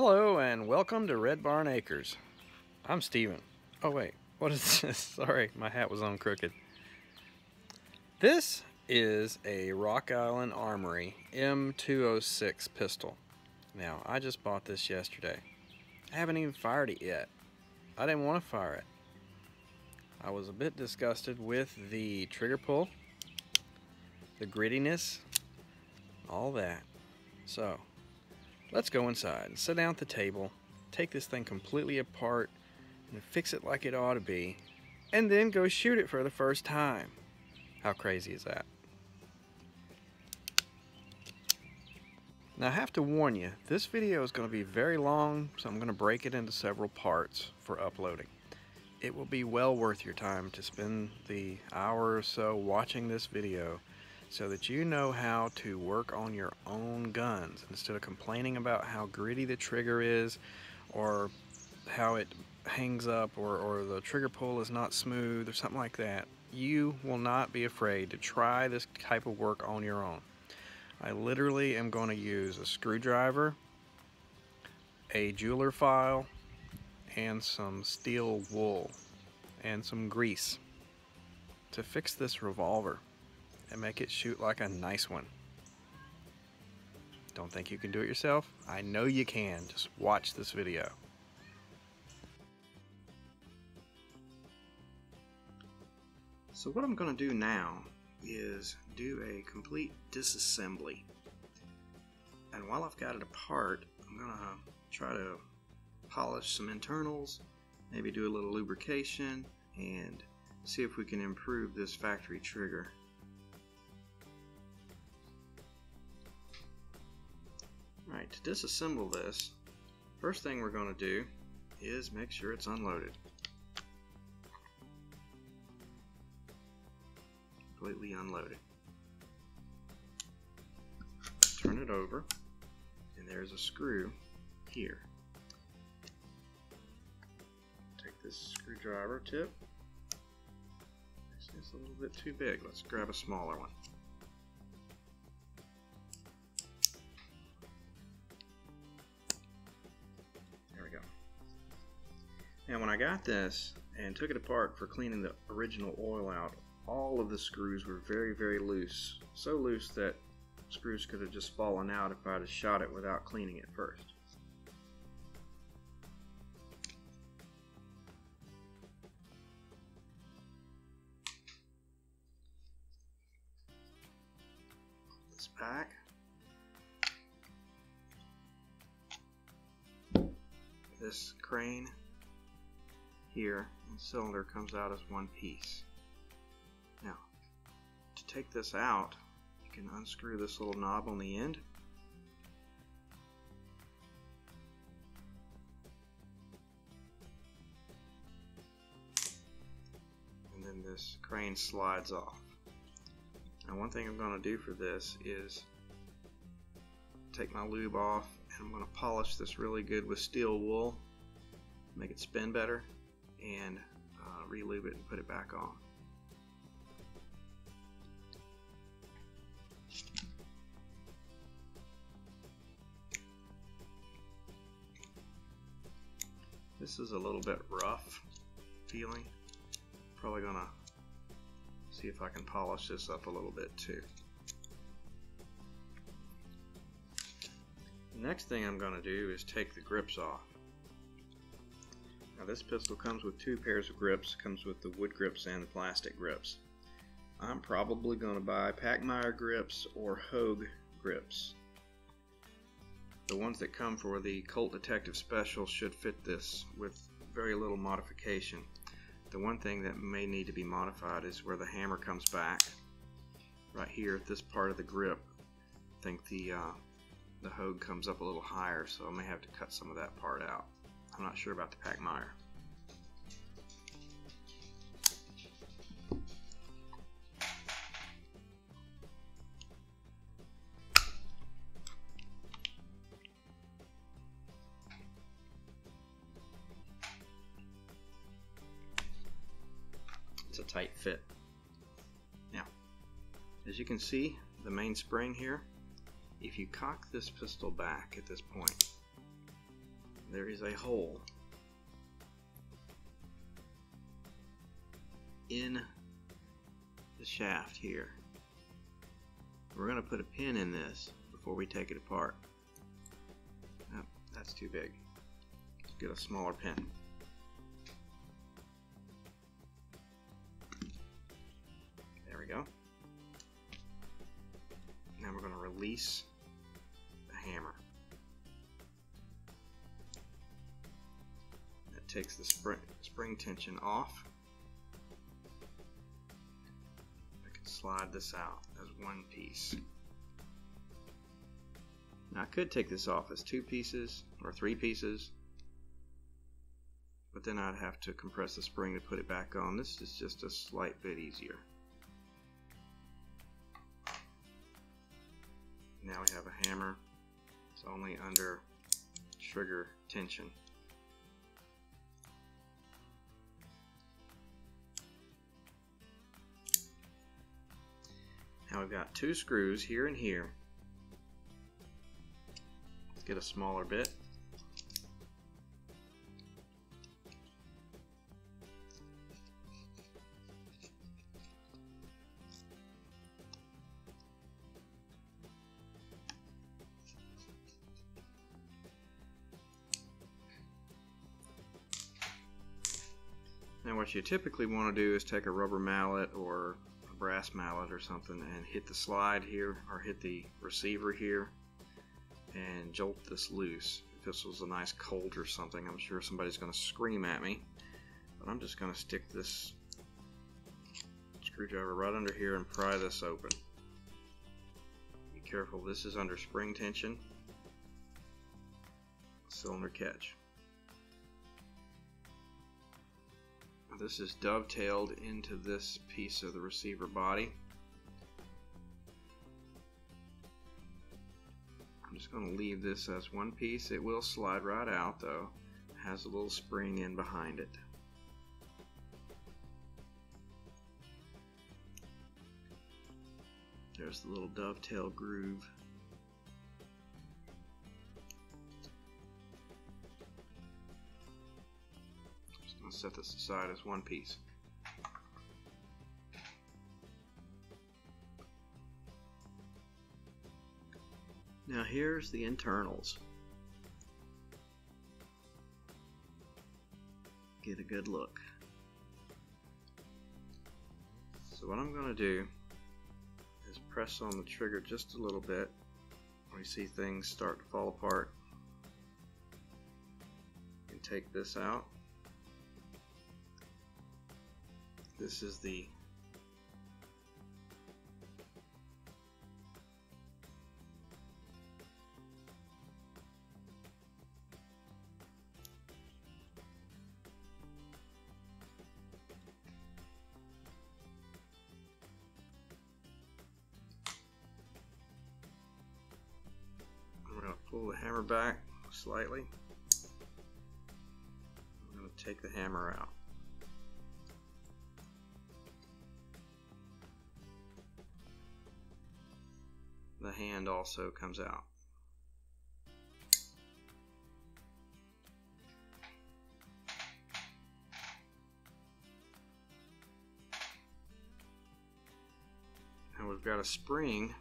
Hello and welcome to Red Barn Acres. I'm Steven. Oh wait, what is this? Sorry, my hat was on crooked. This is a Rock Island Armory M206 pistol. Now, I just bought this yesterday. I haven't even fired it yet. I didn't want to fire it. I was a bit disgusted with the trigger pull, the grittiness, all that. So, let's go inside and sit down at the table, take this thing completely apart and fix it like it ought to be, and then go shoot it for the first time. How crazy is that? Now I have to warn you, this video is going to be very long, so I'm going to break it into several parts for uploading. It will be well worth your time to spend the hour or so watching this video so that you know how to work on your own guns instead of complaining about how gritty the trigger is or how it hangs up or, or the trigger pull is not smooth or something like that. You will not be afraid to try this type of work on your own. I literally am going to use a screwdriver, a jeweler file, and some steel wool and some grease to fix this revolver and make it shoot like a nice one. Don't think you can do it yourself? I know you can. Just watch this video. So what I'm going to do now is do a complete disassembly. And while I've got it apart, I'm going to try to polish some internals, maybe do a little lubrication, and see if we can improve this factory trigger. Alright, to disassemble this, first thing we're going to do is make sure it's unloaded. completely unloaded. Turn it over, and there's a screw here. Take this screwdriver tip. It's a little bit too big. Let's grab a smaller one. Now when I got this and took it apart for cleaning the original oil out, all of the screws were very, very loose. So loose that screws could have just fallen out if I'd have shot it without cleaning it first. This back. This crane here and cylinder comes out as one piece. Now, to take this out, you can unscrew this little knob on the end. And then this crane slides off. Now one thing I'm going to do for this is take my lube off and I'm going to polish this really good with steel wool, make it spin better, and uh, re-lube it and put it back on. This is a little bit rough feeling. Probably gonna see if I can polish this up a little bit too. The next thing I'm to do is take the grips off. Now this pistol comes with two pairs of grips, comes with the wood grips and the plastic grips. I'm probably going to buy Pachmayr grips or Hogue grips. The ones that come for the Colt Detective Special should fit this with very little modification. The one thing that may need to be modified is where the hammer comes back. Right here at this part of the grip, I think the, uh, the Hogue comes up a little higher, so I may have to cut some of that part out. I'm not sure about the Pachmayr. a tight fit. Now, as you can see, the main spring here, if you cock this pistol back at this point, there is a hole in the shaft here. We're going to put a pin in this before we take it apart. Oh, that's too big. Let's get a smaller pin. There we go. Now we're going to release the hammer. Takes the spring, spring tension off. I could slide this out as one piece. Now I could take this off as two pieces or three pieces, but then I'd have to compress the spring to put it back on. This is just a slight bit easier. Now we have a hammer. It's only under trigger tension. Now we've got two screws here and here. Let's get a smaller bit. Now what you typically want to do is take a rubber mallet or brass mallet or something and hit the slide here or hit the receiver here and jolt this loose. If this was a nice Colt or something, I'm sure somebody's going to scream at me. But I'm just going to stick this screwdriver right under here and pry this open. Be careful, this is under spring tension. Cylinder catch. This is dovetailed into this piece of the receiver body. I'm just going to leave this as one piece. It will slide right out though. It has a little spring in behind it. There's the little dovetail groove. Set this aside as one piece. Now here's the internals. Get a good look. So what I'm going to do is press on the trigger just a little bit you see things start to fall apart and take this out This is the going to pull the hammer back slightly. I'm going to take the hammer out. Also comes out. And we've got a spring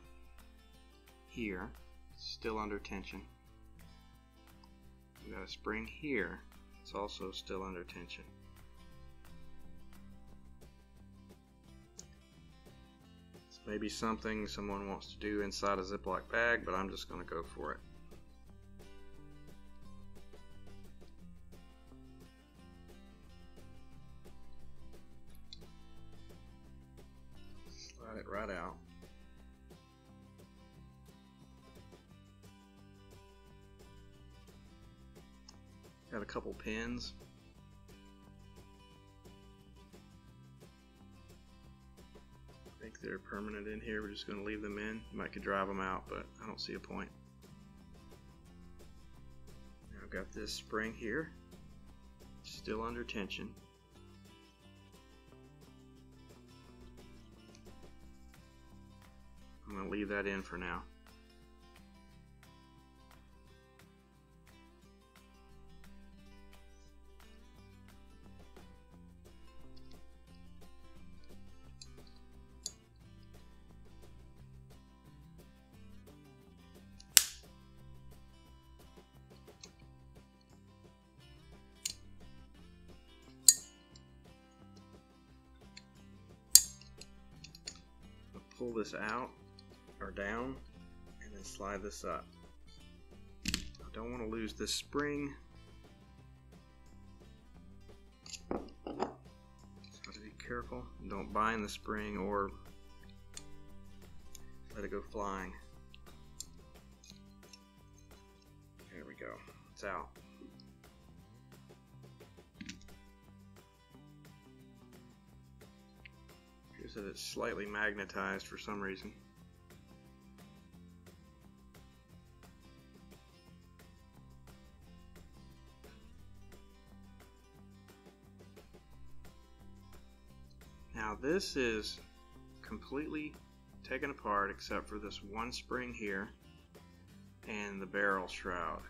here, still under tension. We've got a spring here, it's also still under tension. Maybe something someone wants to do inside a Ziploc bag, but I'm just going to go for it. Slide it right out. Got a couple pins. They're permanent in here. We're just going to leave them in. Might could drive them out, but I don't see a point. Now I've got this spring here, still under tension. I'm going to leave that in for now. This out or down and then slide this up. I don't want to lose this spring. So have to be careful. Don't bind the spring or let it go flying. There we go. It's out. That it's slightly magnetized for some reason. Now this is completely taken apart except for this one spring here and the barrel shroud.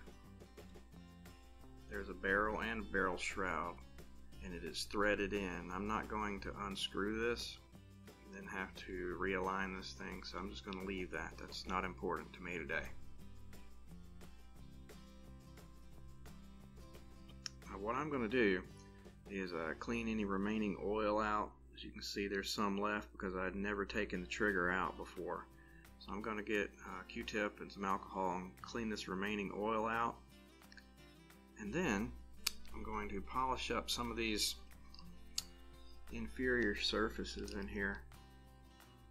There's a barrel and a barrel shroud and it is threaded in. I'm not going to unscrew this then have to realign this thing so I'm just going to leave that. That's not important to me today. Now what I'm going to do is uh, clean any remaining oil out as you can see there's some left because I'd never taken the trigger out before. So I'm going to get a Q-tip and some alcohol and clean this remaining oil out. And then I'm going to polish up some of these inferior surfaces in here.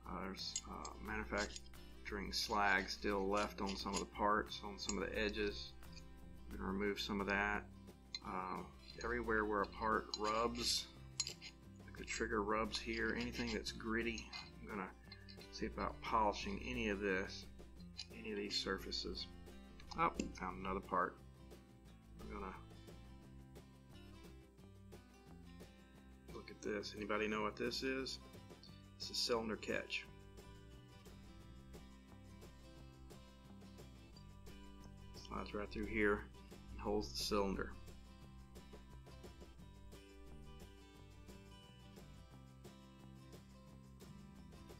Uh, there's uh, manufacturing slag still left on some of the parts, on some of the edges. I'm going to remove some of that. Uh, everywhere where a part rubs, like the trigger rubs here, anything that's gritty, I'm going to see about polishing any of this, any of these surfaces. Oh, found another part. I'm going to look at this. Anybody know what this is? It's a cylinder catch. Slides right through here and holds the cylinder.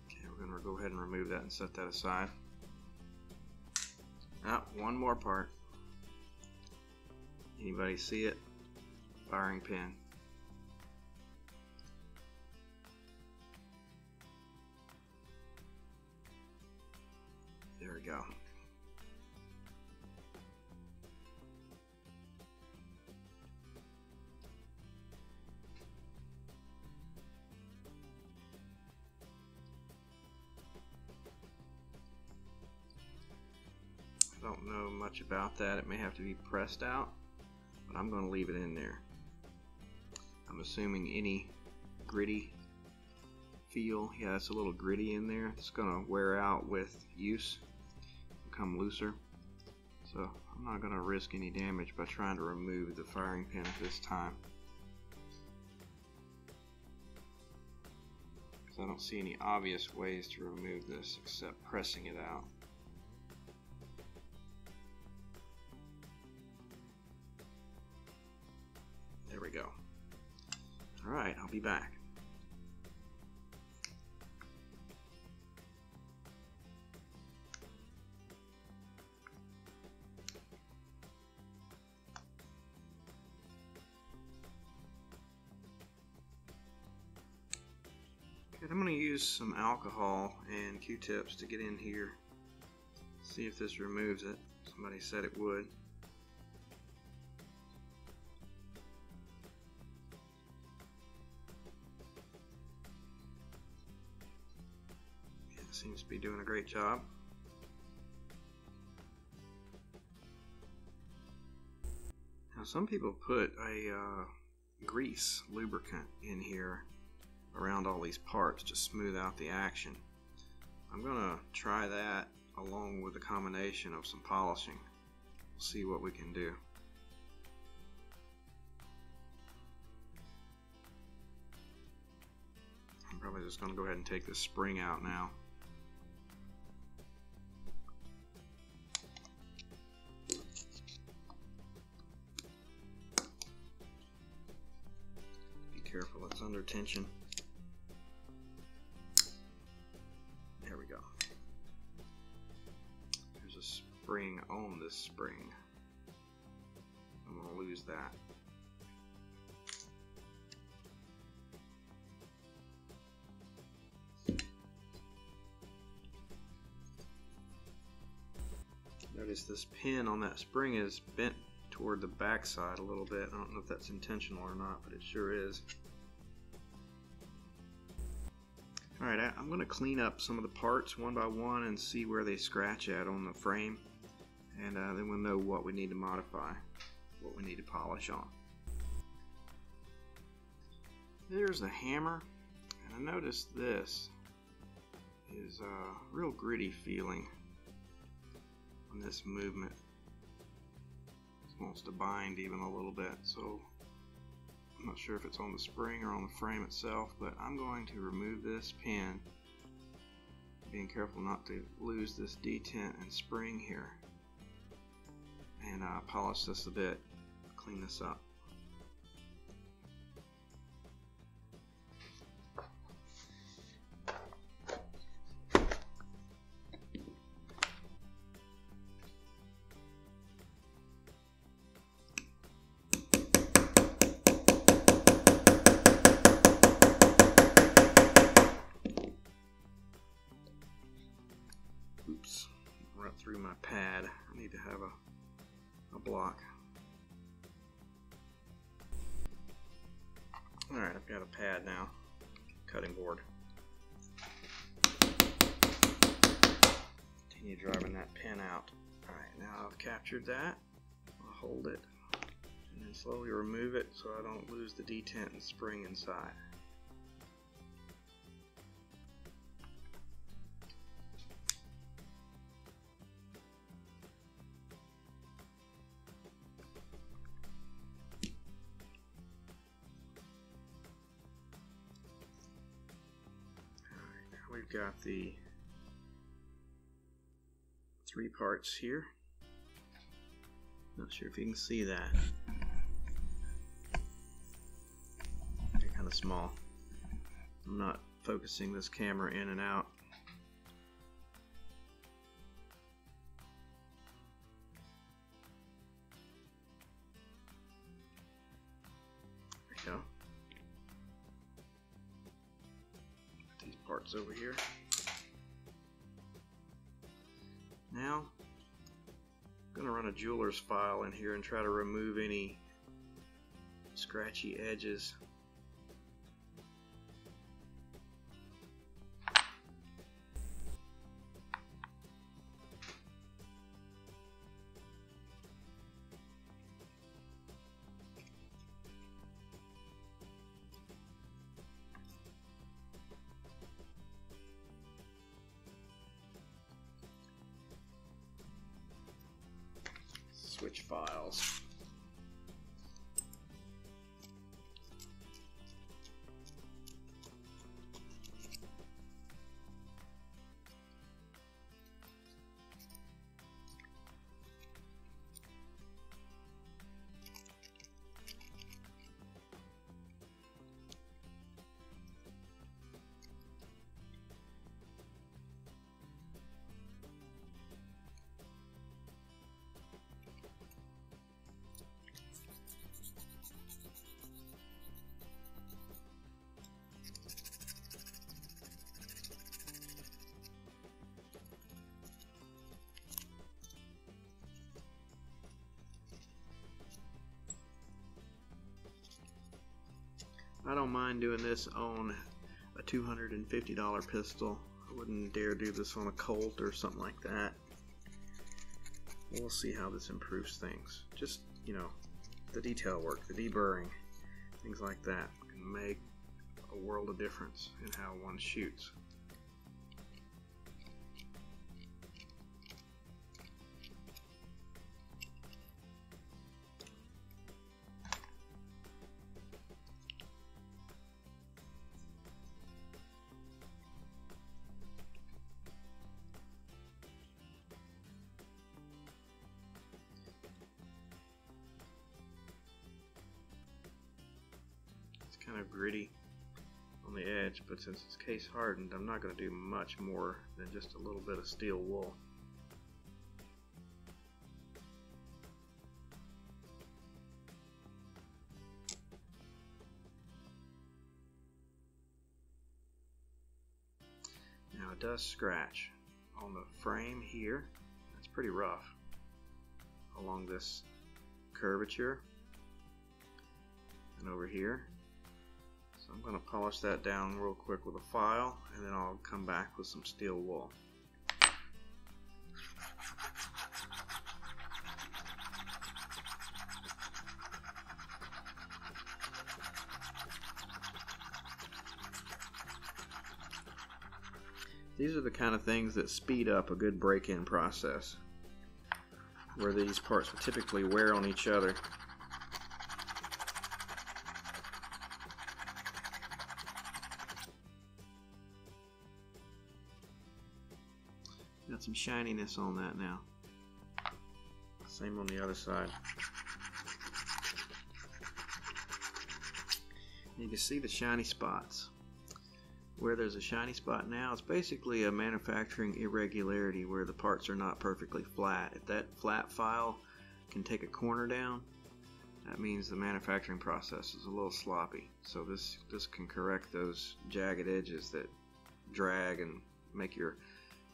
Okay, we're going to go ahead and remove that and set that aside. Now, one more part. Anybody see it? Firing pin. We go. I don't know much about that. It may have to be pressed out, but I'm going to leave it in there. I'm assuming any gritty feel, yeah, it's a little gritty in there. It's going to wear out with use, become looser. So I'm not going to risk any damage by trying to remove the firing pin at this time. Because I don't see any obvious ways to remove this except pressing it out. There we go. Alright, I'll be back. Use some alcohol and Q-tips to get in here. See if this removes it. Somebody said it would. It seems to be doing a great job. Now some people put a uh, grease lubricant in here around all these parts to smooth out the action. I'm going to try that along with a combination of some polishing. We'll see what we can do. I'm probably just going to go ahead and take this spring out now. Be careful, it's under tension. spring on this spring. I'm going to lose that. Notice this pin on that spring is bent toward the backside a little bit. I don't know if that's intentional or not, but it sure is. Alright, I'm going to clean up some of the parts one by one and see where they scratch at on the frame. And uh, then we'll know what we need to modify, what we need to polish on. There's the hammer, and I noticed this is a real gritty feeling on this movement. It wants to bind even a little bit, so I'm not sure if it's on the spring or on the frame itself, but I'm going to remove this pin, being careful not to lose this detent and spring here, and uh, polish this a bit, clean this up. Block. Alright, I've got a pad now, cutting board. Continue driving that pin out. Alright, now I've captured that. I'll hold it and then slowly remove it so I don't lose the detent and spring inside. The three parts here. Not sure if you can see that. They're kind of small. I'm not focusing this camera in and out. There go. these parts over here. Now, I'm going to run a jeweler's file in here and try to remove any scratchy edges. I don't mind doing this on a $250 pistol. I wouldn't dare do this on a Colt or something like that. We'll see how this improves things. Just, you know, the detail work, the deburring, things like that can make a world of difference in how one shoots. But since it's case hardened, I'm not going to do much more than just a little bit of steel wool. Now it does scratch on the frame here. That's pretty rough. along this curvature and over here. So I'm going to polish that down real quick with a file and then I'll come back with some steel wool. These are the kind of things that speed up a good break-in process where these parts typically wear on each other. Shininess on that now. Same on the other side. You can see the shiny spots where there's a shiny spot now, it's basically a manufacturing irregularity where the parts are not perfectly flat. If that flat file can take a corner down, that means the manufacturing process is a little sloppy. So this, this can correct those jagged edges that drag and make your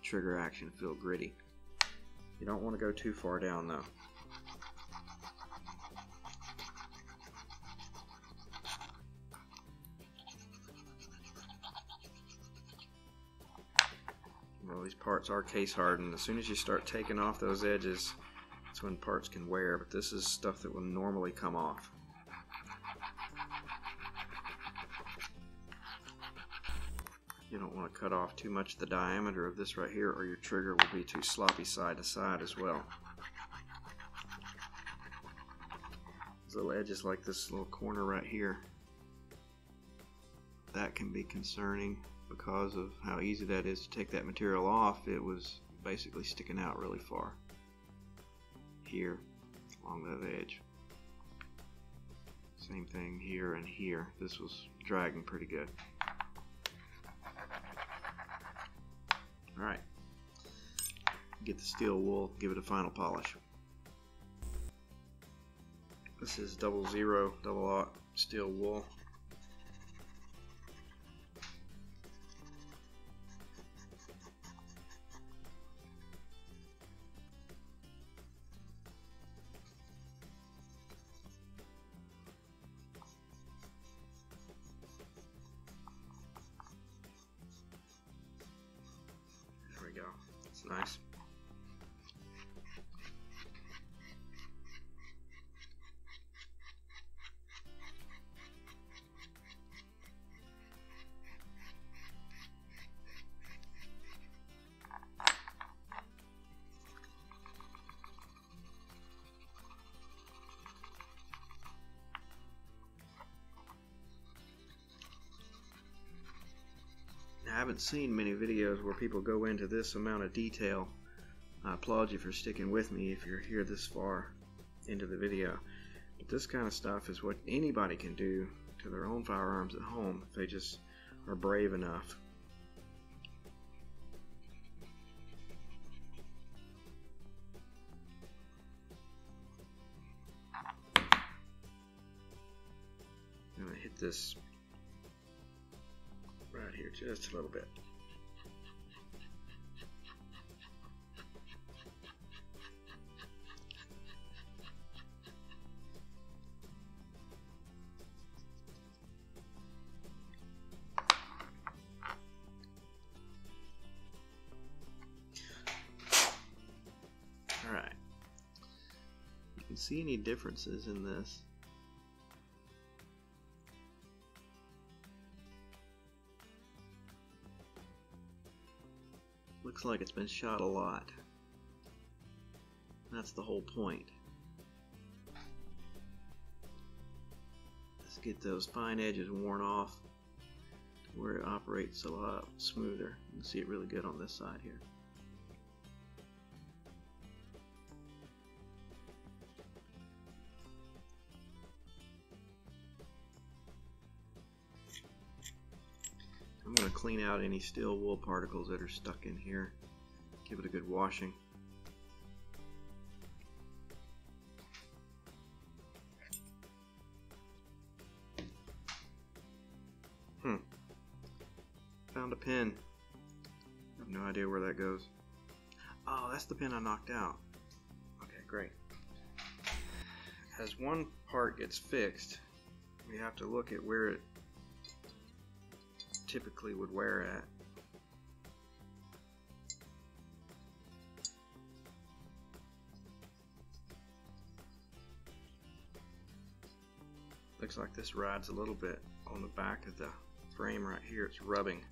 trigger action feel gritty. You don't want to go too far down though. well these parts are case hardened as soon as you start taking off those edges that's when parts can wear but this is stuff that will normally come off want to cut off too much of the diameter of this right here or your trigger will be too sloppy side to side as well these little edges like this little corner right here that can be concerning because of how easy that is to take that material off, it was basically sticking out really far here along that edge. Same thing here and here. This was dragging pretty good. Alright, get the steel wool, give it a final polish. This is double zero, double aught steel wool. Haven't seen many videos where people go into this amount of detail. I applaud you for sticking with me if you're here this far into the video. But this kind of stuff is what anybody can do to their own firearms at home if they just are brave enough. I'm to hit this just a little bit. Alright. You can see any differences in this. Looks like it's been shot a lot. That's the whole point. Let's get those fine edges worn off where it operates a lot smoother. You can see it really good on this side here. Clean out any steel wool particles that are stuck in here. Give it a good washing. Hmm. Found a pin. I have no idea where that goes. Oh, that's the pin I knocked out. Okay, great. as one part gets fixed, we have to look at where it typically would wear at. Looks like this rides a little bit on the back of the frame right here. It's rubbing.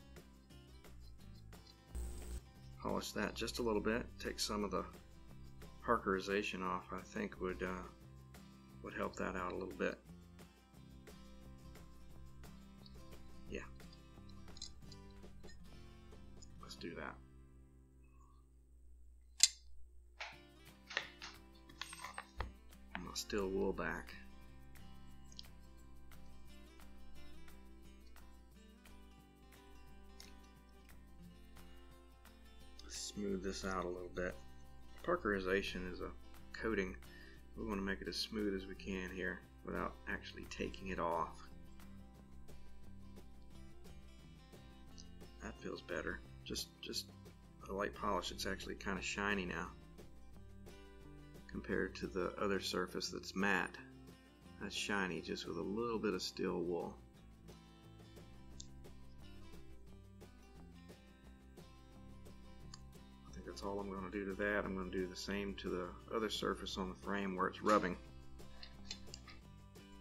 Polish that just a little bit. Take some of the parkerization off. I think would uh, would help that out a little bit. Do that. I'm gonna steel wool back. smooth this out a little bit. Parkerization is a coating. We want to make it as smooth as we can here without actually taking it off. That feels better. Just just a light polish, it's actually kind of shiny now compared to the other surface that's matte. That's shiny just with a little bit of steel wool. I think that's all I'm going to do to that. I'm going to do the same to the other surface on the frame where it's rubbing.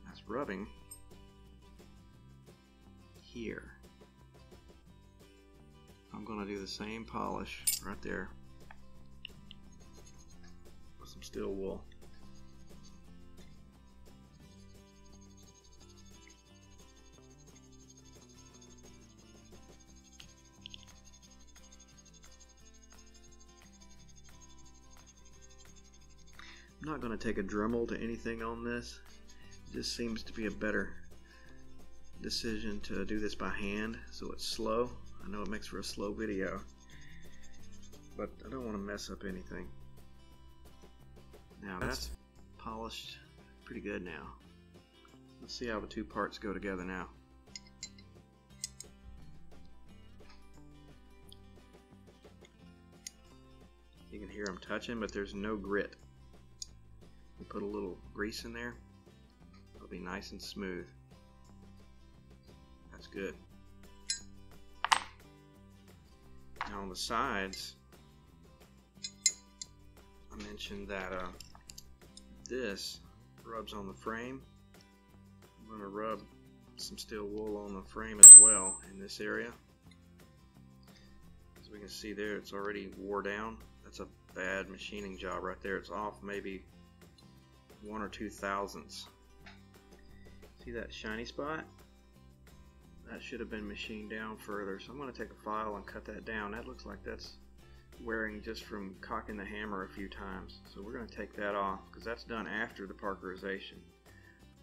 That's rubbing here. I'm going to do the same polish right there with some steel wool. I'm not going to take a Dremel to anything on this. It just seems to be a better decision to do this by hand so it's slow. I know it makes for a slow video, but I don't want to mess up anything. Now that's polished pretty good now. Let's see how the two parts go together now. You can hear them touching, but there's no grit put a little grease in there, it'll be nice and smooth. That's good. On the sides, I mentioned that uh, this rubs on the frame. I'm going to rub some steel wool on the frame as well in this area. As we can see there, it's already wore down. That's a bad machining job right there. It's off maybe one or two thousandths. See that shiny spot? That should have been machined down further. So I'm going to take a file and cut that down. That looks like that's wearing just from cocking the hammer a few times. So we're going to take that off because that's done after the parkerization.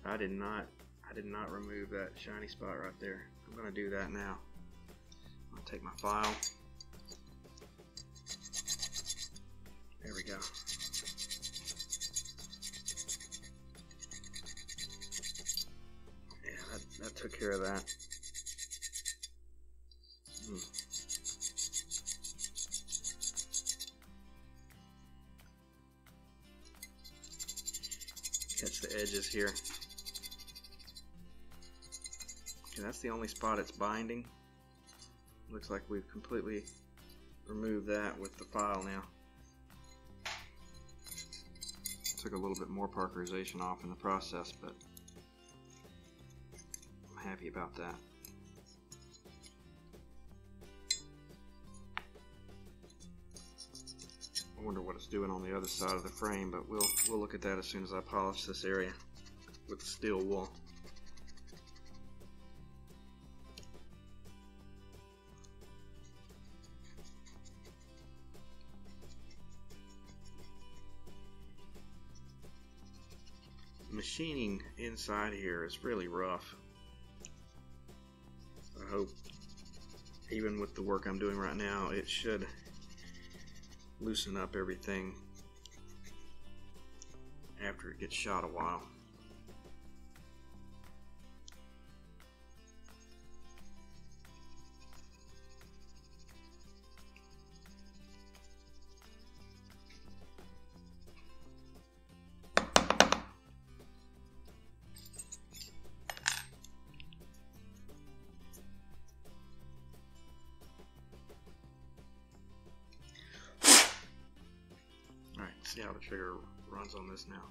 I did not I did not remove that shiny spot right there. I'm going to do that now. I'll take my file. There we go. Yeah, that took care of that. Edges here. Okay, that's the only spot it's binding. Looks like we've completely removed that with the file now. Took a little bit more parkerization off in the process, but I'm happy about that. Wonder what it's doing on the other side of the frame, but we'll we'll look at that as soon as I polish this area with steel wool. machining inside here is really rough. I hope even with the work I'm doing right now it should loosen up everything after it gets shot a while. See how the trigger runs on this now.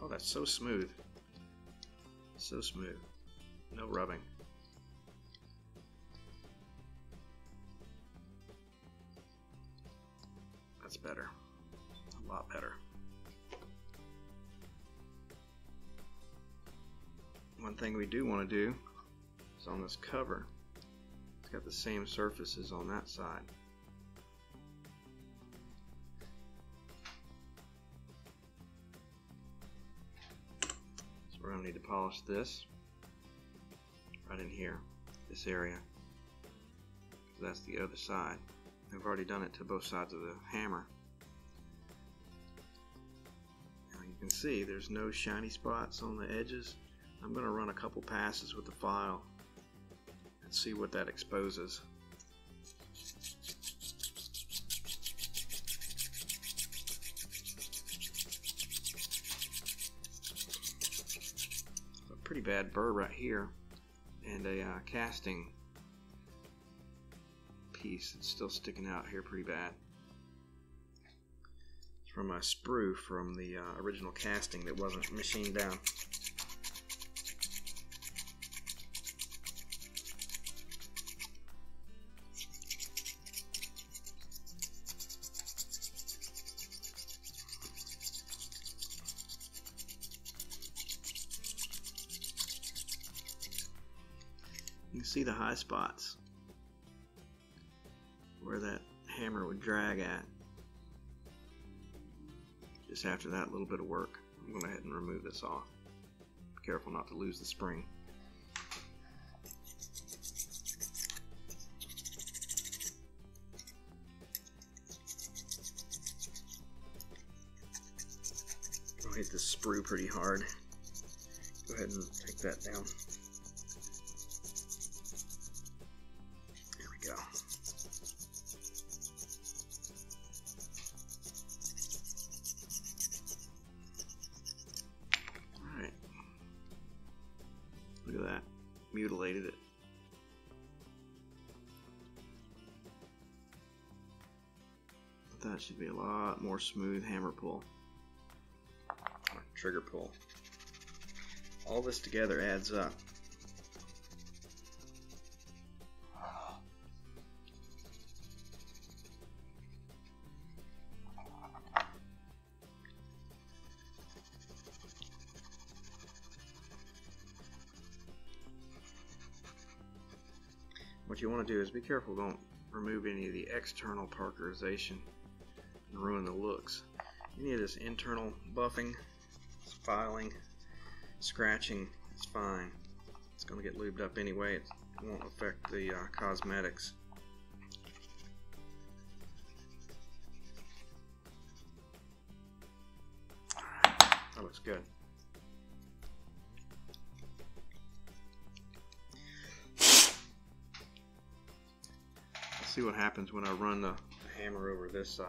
Oh, that's so smooth. So smooth. No rubbing. That's better. A lot better. One thing we do want to do is on this cover, it's got the same surfaces on that side. Need to polish this right in here, this area. That's the other side. I've already done it to both sides of the hammer. Now you can see there's no shiny spots on the edges. I'm going to run a couple passes with the file and see what that exposes. Bad burr right here and a uh, casting piece that's still sticking out here pretty bad. It's from a sprue from the uh, original casting that wasn't machined down. High spots where that hammer would drag at. Just after that little bit of work, I'm going to go ahead and remove this off. Be careful not to lose the spring. I'll hit this sprue pretty hard. Go ahead and take that down. Look at that. Mutilated it. That should be a lot more smooth hammer pull. Trigger pull. All this together adds up. You want to do is be careful, don't remove any of the external parkerization and ruin the looks. Any of this internal buffing, filing, scratching, is fine. It's going to get lubed up anyway, it won't affect the uh, cosmetics. That looks good. See what happens when I run the hammer over this side.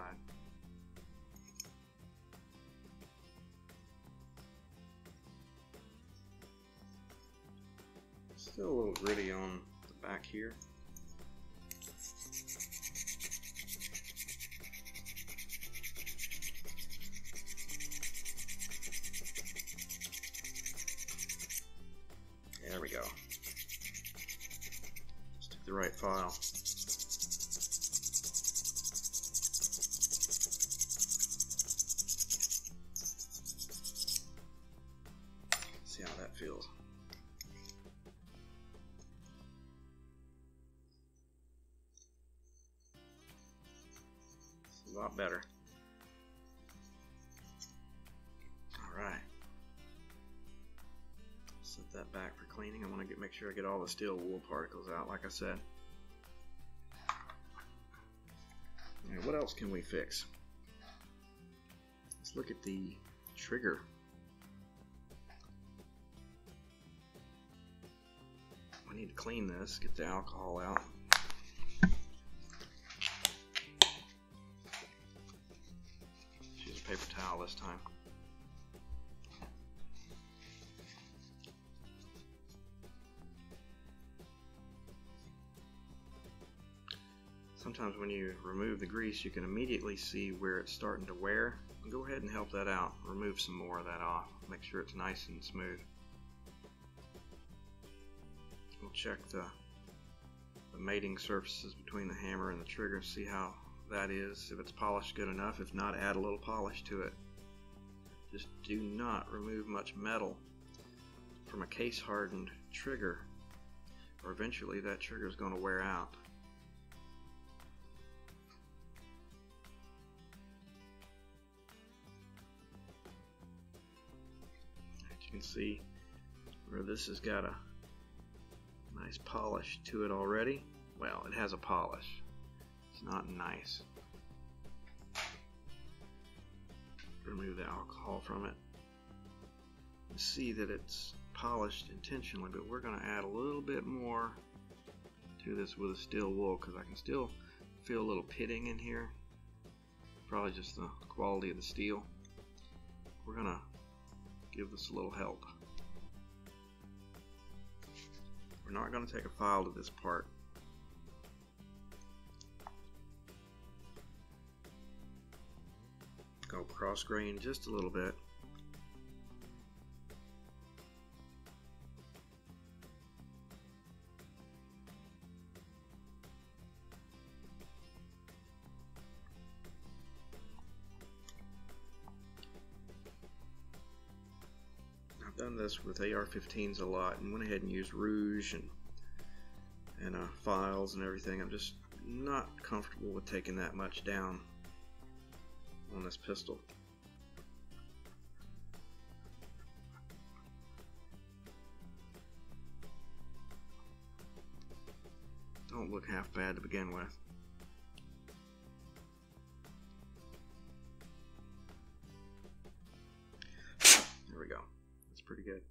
Still a little gritty on the back here. There we go. Stick the right file. The steel wool particles out like I said. What else can we fix? Let's look at the trigger. I need to clean this, get the alcohol out. Use a paper towel this time. Sometimes when you remove the grease you can immediately see where it's starting to wear. Go ahead and help that out. Remove some more of that off. Make sure it's nice and smooth. We'll check the, the mating surfaces between the hammer and the trigger, and see how that is, if it's polished good enough. If not, add a little polish to it. Just do not remove much metal from a case hardened trigger or eventually that trigger is going to wear out. Can see where this has got a nice polish to it already. Well, it has a polish. It's not nice. Remove the alcohol from it. You see that it's polished intentionally, but we're going to add a little bit more to this with a steel wool because I can still feel a little pitting in here. Probably just the quality of the steel. We're going to give this a little help. We're not going to take a file to this part. Go cross grain just a little bit. Done this with AR-15s a lot and went ahead and used rouge and and uh, files and everything. I'm just not comfortable with taking that much down on this pistol. Don't look half bad to begin with. Pretty good.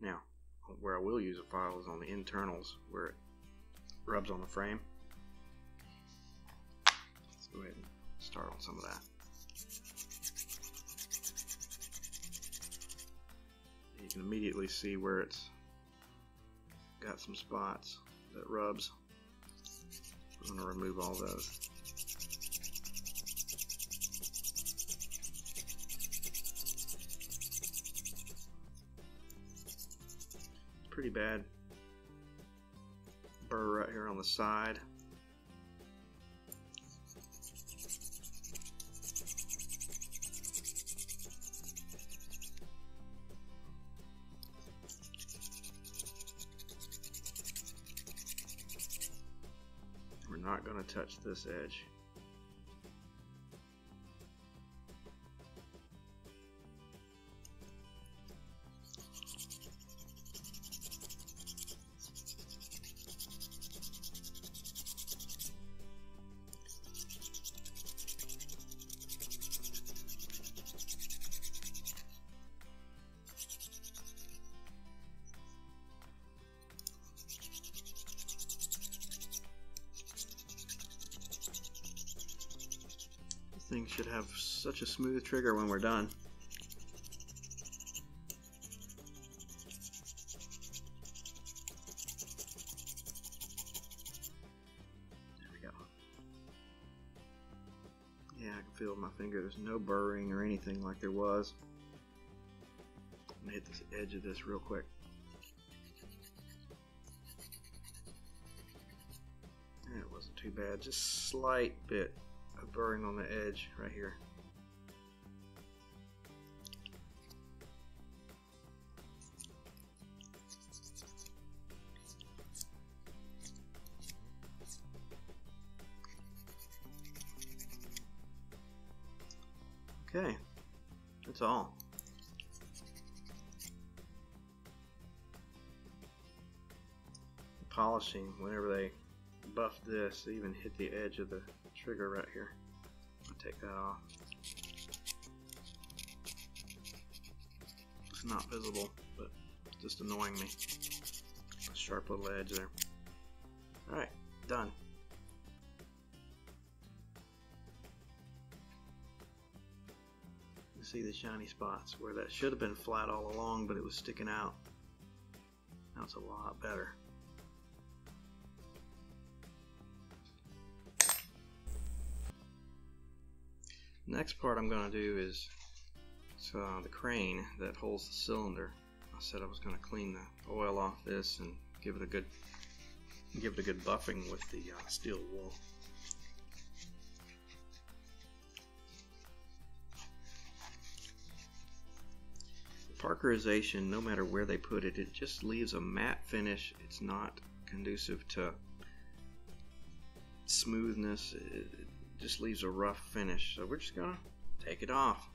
Now, where I will use a file is on the internals where it rubs on the frame. Let's go ahead and start on some of that. You can immediately see where it's got some spots that rubs. I'm going to remove all those. Pretty bad burr right here on the side. We're not going to touch this edge. Such a smooth trigger when we're done. There we go. Yeah, I can feel my finger. There's no burring or anything like there was. I'm gonna hit this edge of this real quick. That wasn't too bad, just slight bit of burring on the edge right here. Whenever they buff this, they even hit the edge of the trigger right here. I'll take that off. It's not visible, but just annoying me. A sharp little edge there. Alright, done. You see the shiny spots where that should have been flat all along, but it was sticking out. Now it's a lot better. Next part I'm going to do is uh, the crane that holds the cylinder. I said I was going to clean the oil off this and give it a good give it a good buffing with the uh, steel wool. Parkerization, no matter where they put it, it just leaves a matte finish. It's not conducive to smoothness. It just leaves a rough finish. So we're just gonna take it off.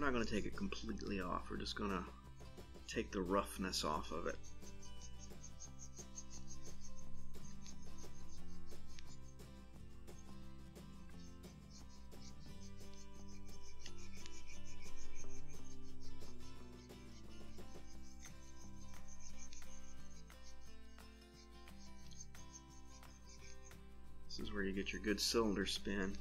We're not going to take it completely off. We're just going to take the roughness off of it. This is where you get your good cylinder spin.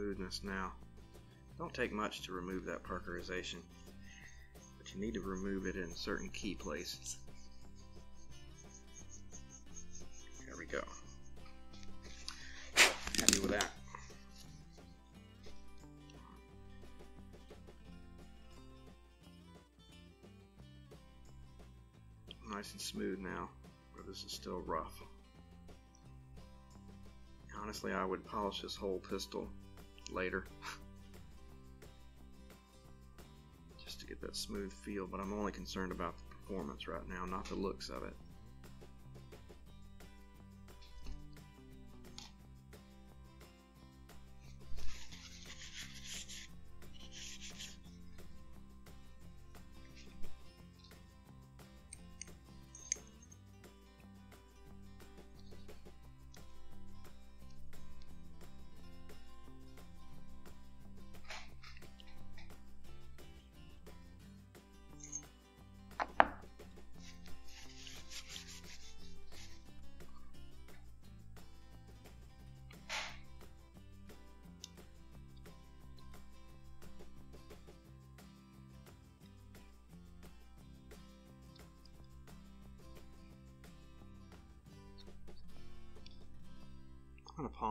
Smoothness now. Don't take much to remove that parkerization, but you need to remove it in certain key places. There we go. Happy with that. Nice and smooth now, but this is still rough. Honestly, I would polish this whole pistol later. Just to get that smooth feel, but I'm only concerned about the performance right now, not the looks of it.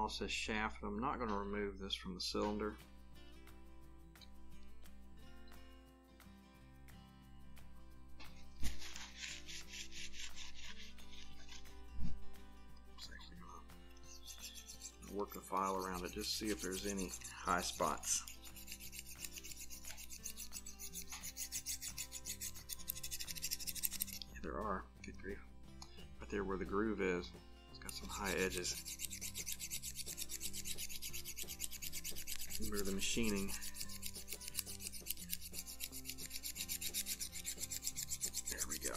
Polish this shaft, I'm not going to remove this from the cylinder. work the file around it, just see if there's any high spots. Yeah, there are. Good grief. Right there where the groove is, it's got some high edges. Remember the machining. There we go.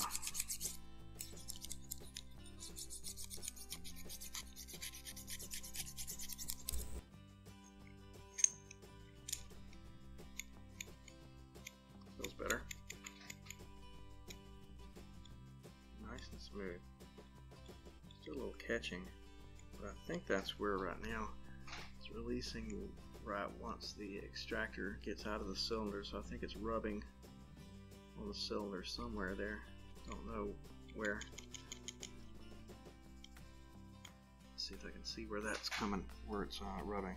Feels better. Nice and smooth. Still a little catching, but I think that's where right now it's releasing right once the extractor gets out of the cylinder so I think it's rubbing on the cylinder somewhere there. Don't know where. Let's see if I can see where that's coming where it's uh, rubbing.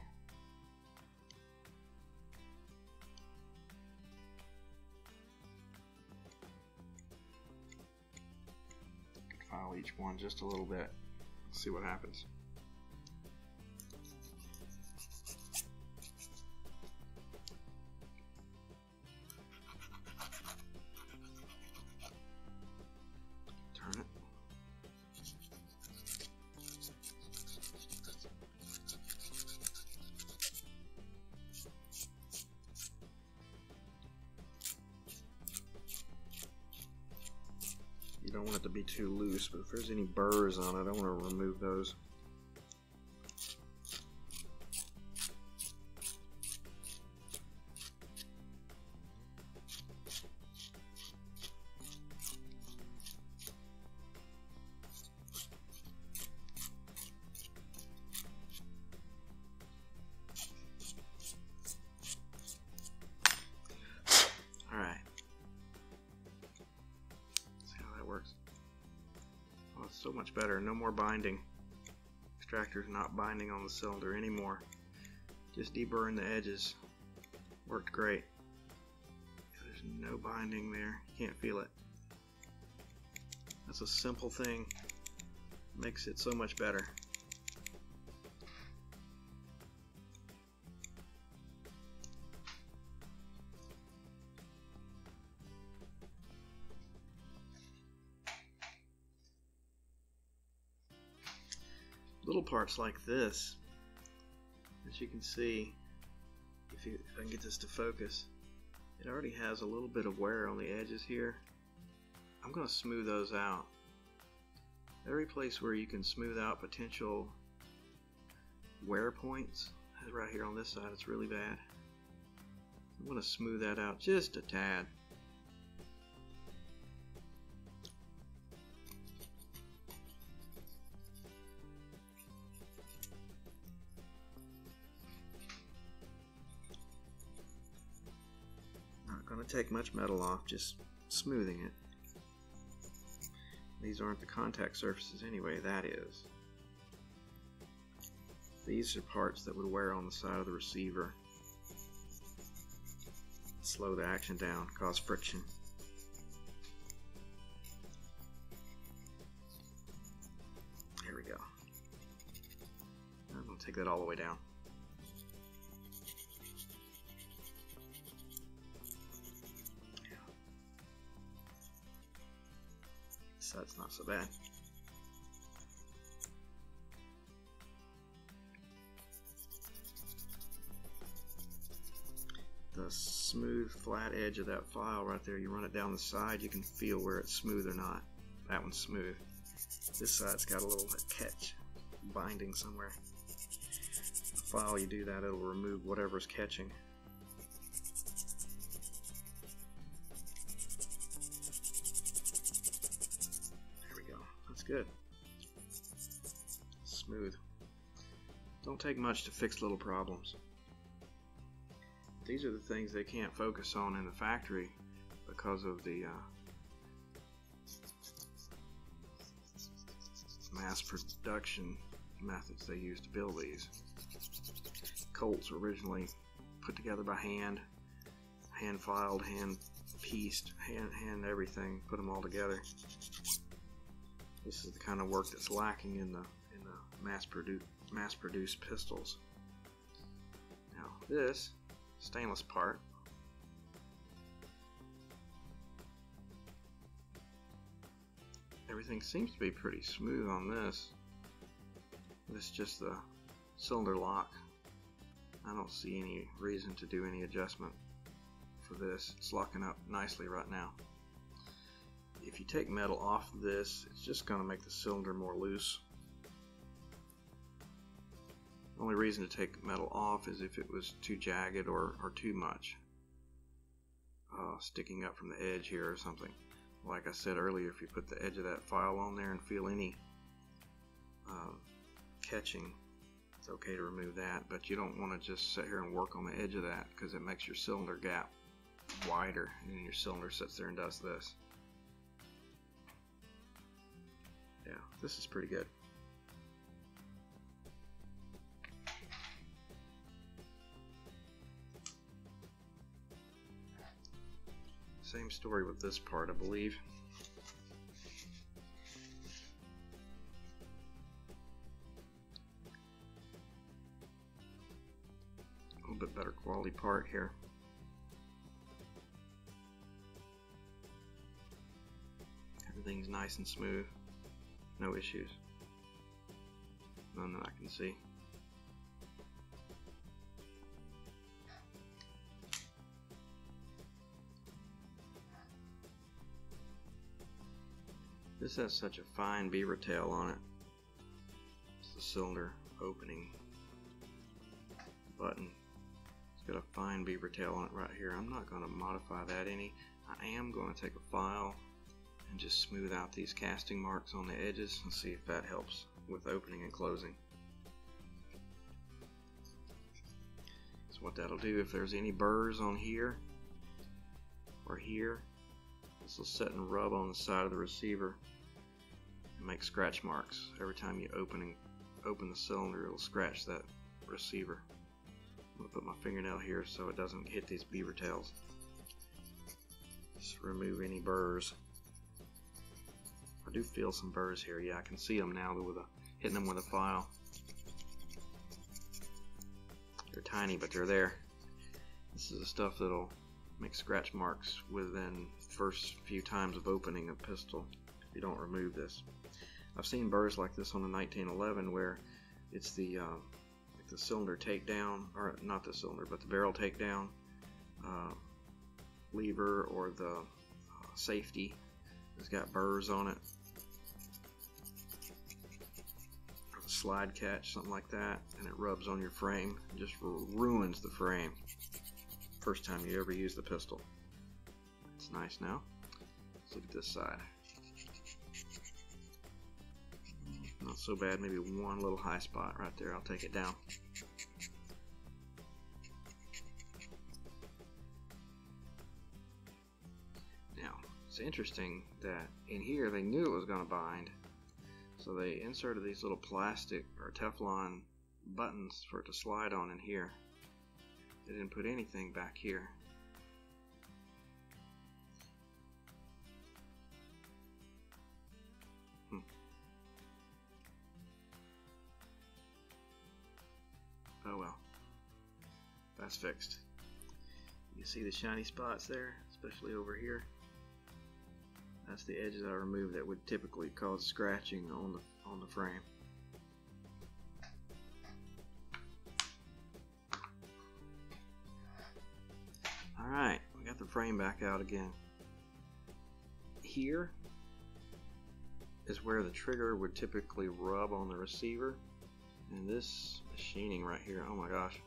File each one just a little bit see what happens there's any burrs on it, I don't want to remove those. No more binding. Extractor's not binding on the cylinder anymore. Just deburring the edges. Worked great. There's no binding there. You can't feel it. That's a simple thing. Makes it so much better. Parts like this, as you can see, if, you, if I can get this to focus, it already has a little bit of wear on the edges here. I'm going to smooth those out. Every place where you can smooth out potential wear points, right here on this side, it's really bad. I'm going to smooth that out just a tad. Take much metal off, just smoothing it. These aren't the contact surfaces anyway, that is. These are parts that would wear on the side of the receiver. Slow the action down, cause friction. There we go. I'm going to take that all the way down. That's not so bad. The smooth flat edge of that file right there, you run it down the side, you can feel where it's smooth or not. That one's smooth. This side's got a little catch binding somewhere. The file you do that, it'll remove whatever's catching. Good. Smooth. Don't take much to fix little problems. These are the things they can't focus on in the factory because of the uh, mass production methods they use to build these. Colts were originally put together by hand, hand filed, hand pieced, hand, hand everything, put them all together. This is the kind of work that's lacking in the in the mass produced mass produced pistols. Now this stainless part everything seems to be pretty smooth on this. This is just the cylinder lock. I don't see any reason to do any adjustment for this. It's locking up nicely right now if you take metal off this, it's just going to make the cylinder more loose. The only reason to take metal off is if it was too jagged or, or too much uh, sticking up from the edge here or something. Like I said earlier, if you put the edge of that file on there and feel any uh, catching, it's okay to remove that, but you don't want to just sit here and work on the edge of that because it makes your cylinder gap wider and your cylinder sits there and does this. This is pretty good. Same story with this part, I believe. A little bit better quality part here. Everything's nice and smooth. No issues. None that I can see. This has such a fine beaver tail on it. It's the cylinder opening button. It's got a fine beaver tail on it right here. I'm not going to modify that any. I am going to take a file and just smooth out these casting marks on the edges and see if that helps with opening and closing. So what that'll do if there's any burrs on here or here this will set and rub on the side of the receiver make scratch marks. Every time you open and open the cylinder, it'll scratch that receiver. I'm gonna put my fingernail here so it doesn't hit these beaver tails. Just remove any burrs. Do feel some burrs here. Yeah, I can see them now with a, hitting them with a file. They're tiny, but they're there. This is the stuff that'll make scratch marks within first few times of opening a pistol if you don't remove this. I've seen burrs like this on the 1911 where it's the uh, like the cylinder takedown, or not the cylinder, but the barrel takedown uh, lever or the uh, safety has got burrs on it. Slide catch, something like that, and it rubs on your frame. Just ruins the frame. First time you ever use the pistol. It's nice now. Let's look at this side. Not so bad, maybe one little high spot right there. I'll take it down. Now, it's interesting that in here they knew it was going to bind, so they inserted these little plastic or Teflon buttons for it to slide on in here. They didn't put anything back here. Hmm. Oh well. That's fixed. You see the shiny spots there, especially over here? That's the edges I removed that would typically cause scratching on the on the frame. Alright, we got the frame back out again. Here is where the trigger would typically rub on the receiver. And this machining right here, oh my gosh.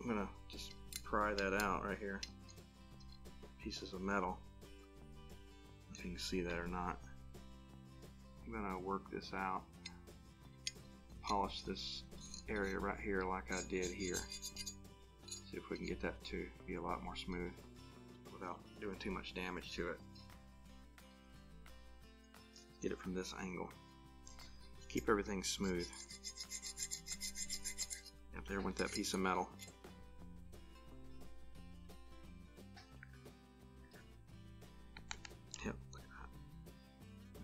I'm gonna pry that out right here. Pieces of metal. If you can see that or not. I'm gonna work this out. Polish this area right here like I did here. See if we can get that to be a lot more smooth without doing too much damage to it. Get it from this angle. Keep everything smooth. Up there went that piece of metal.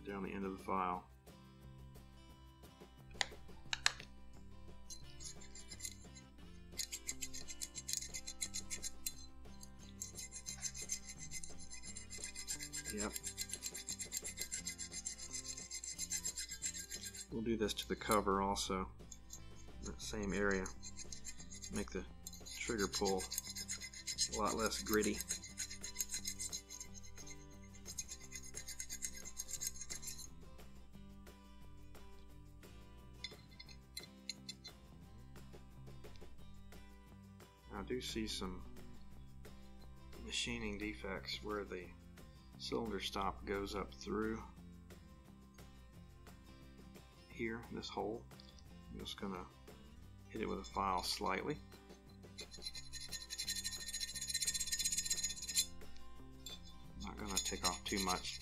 Down the end of the file. Yep. We'll do this to the cover also, that same area. Make the trigger pull a lot less gritty. See some machining defects where the cylinder stop goes up through here, this hole. I'm just going to hit it with a file slightly. Not going to take off too much.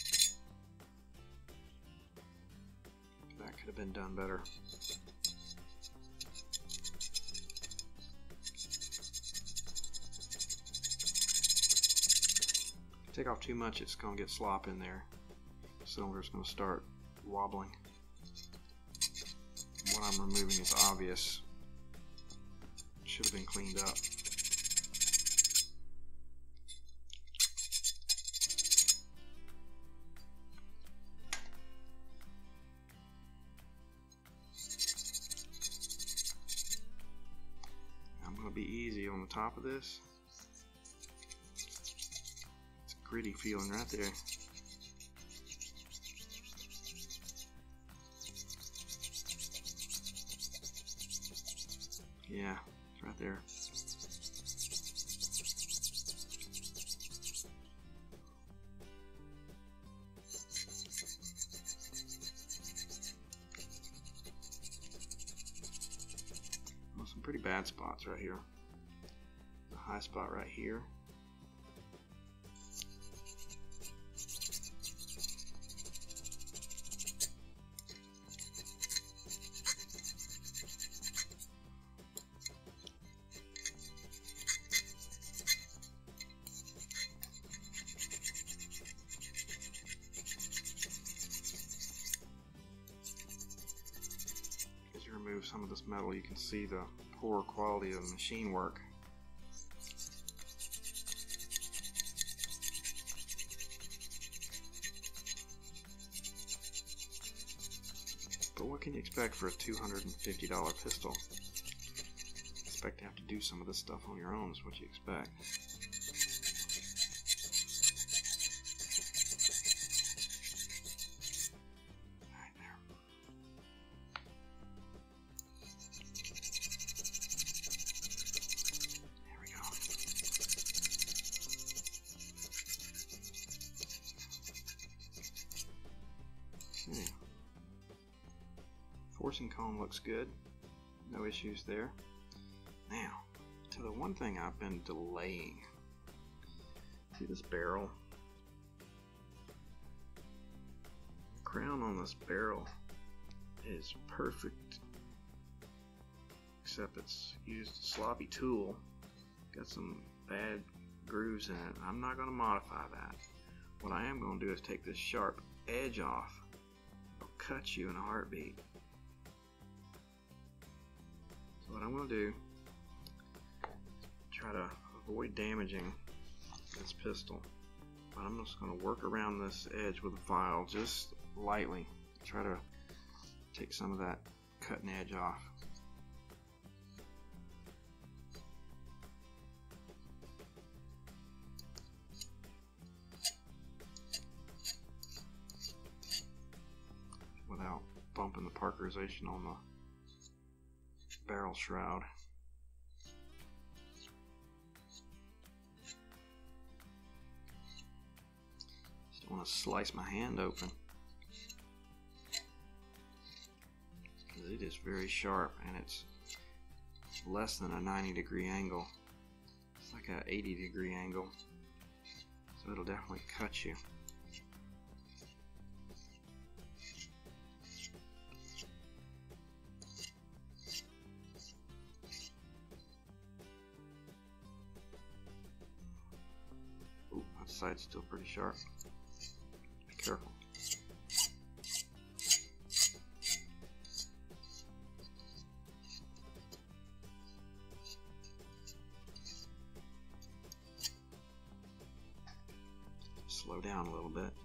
That could have been done better. Take off too much, it's going to get slop in there. The cylinder's going to start wobbling. What I'm removing is obvious. Should have been cleaned up. I'm going to be easy on the top of this gritty feeling right there. Yeah, right there. Well, some pretty bad spots right here. The high spot right here. You can see the poor quality of machine work. But what can you expect for a $250 pistol? Expect to have to do some of this stuff on your own is what you expect. Looks good. No issues there. Now, to the one thing I've been delaying. See this barrel? Crown on this barrel is perfect. Except it's used a sloppy tool. Got some bad grooves in it. I'm not going to modify that. What I am going to do is take this sharp edge off. It'll cut you in a heartbeat. What I'm going to do. Try to avoid damaging this pistol. But I'm just going to work around this edge with a file just lightly. Try to take some of that cutting edge off. Without bumping the parkerization on the barrel shroud. Just want to slice my hand open. Because it is very sharp and it's less than a 90 degree angle. It's like a 80 degree angle. So it'll definitely cut you. Side's still pretty sharp. Be careful. Slow down a little bit.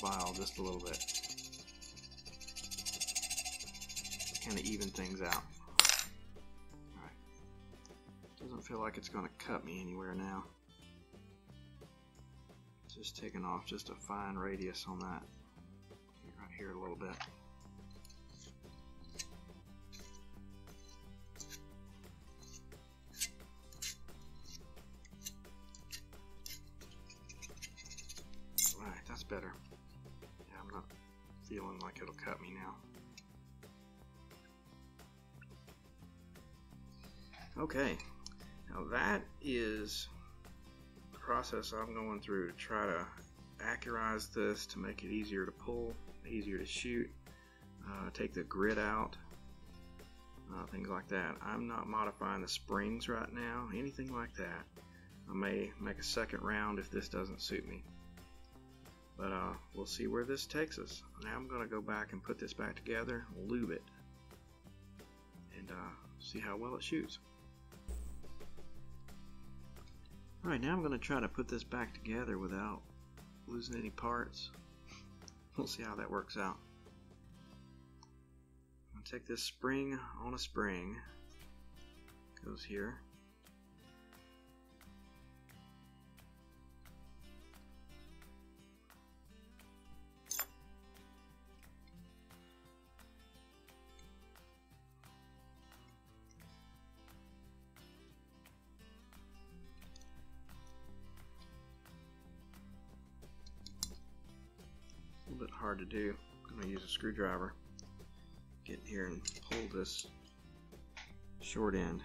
File just a little bit. Kind of even things out. Doesn't feel like it's going to cut me anywhere now. Just taking off just a fine radius on that. Right here a little bit. Process I'm going through to try to accurize this to make it easier to pull, easier to shoot, uh, take the grit out, uh, things like that. I'm not modifying the springs right now, anything like that. I may make a second round if this doesn't suit me. But uh, we'll see where this takes us. Now I'm going to go back and put this back together, lube it, and uh, see how well it shoots. Alright, now I'm going to try to put this back together without losing any parts. We'll see how that works out. I'm going to take this spring on a spring, goes here, do. I'm going to use a screwdriver. Get in here and pull this short end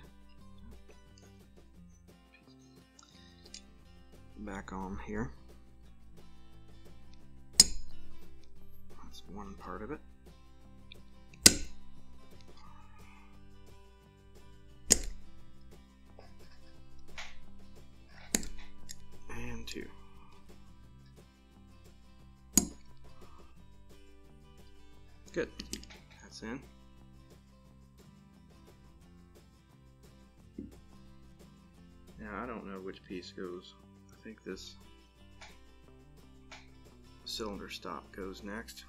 back on here. That's one part of it. Good. That's in. Now I don't know which piece goes. I think this cylinder stop goes next.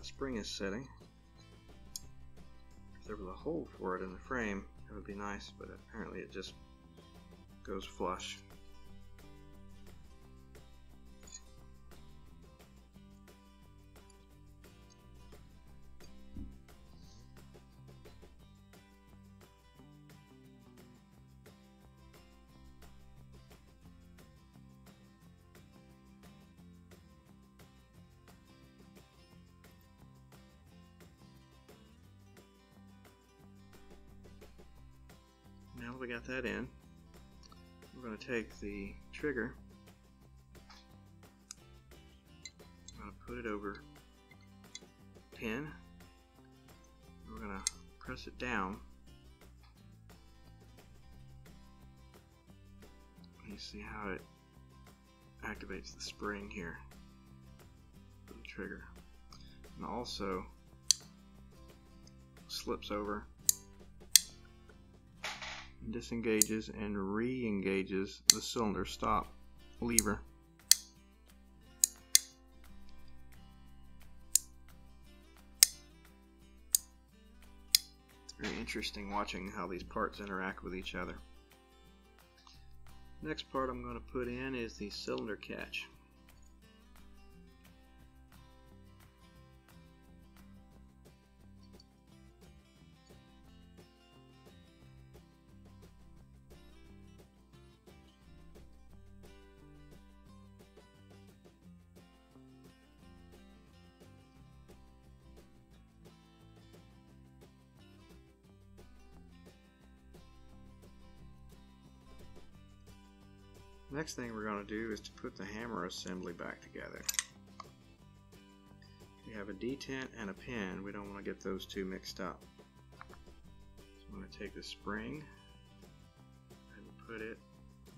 That spring is setting. If there was a hole for it in the frame, it would be nice, but apparently it just goes flush. We got that in, we're going to take the trigger, I'm going to put it over pin, we're going to press it down. You see how it activates the spring here for the trigger. And also slips over disengages and re-engages the cylinder stop lever. It's very interesting watching how these parts interact with each other. Next part I'm going to put in is the cylinder catch. Next thing we're going to do is to put the hammer assembly back together. We have a detent and a pin. We don't want to get those two mixed up. So I'm going to take the spring and put it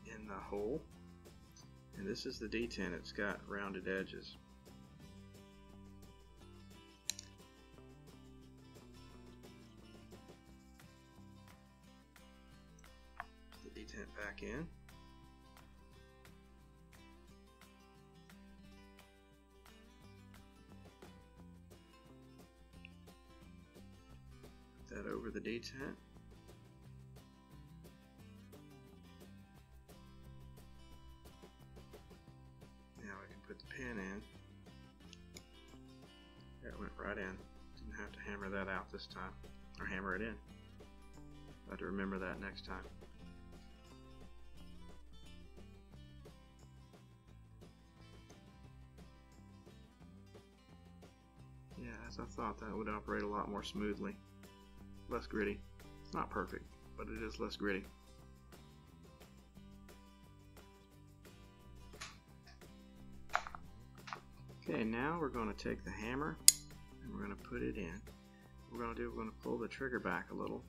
in the hole. And this is the detent. It's got rounded edges. Put the detent back in. Detent. Now I can put the pin in. That went right in. Didn't have to hammer that out this time. Or hammer it in. I have to remember that next time. Yeah, as I thought, that would operate a lot more smoothly less gritty. It's not perfect, but it is less gritty. Okay, now we're going to take the hammer and we're going to put it in. What we're going to do, we're going to pull the trigger back a little.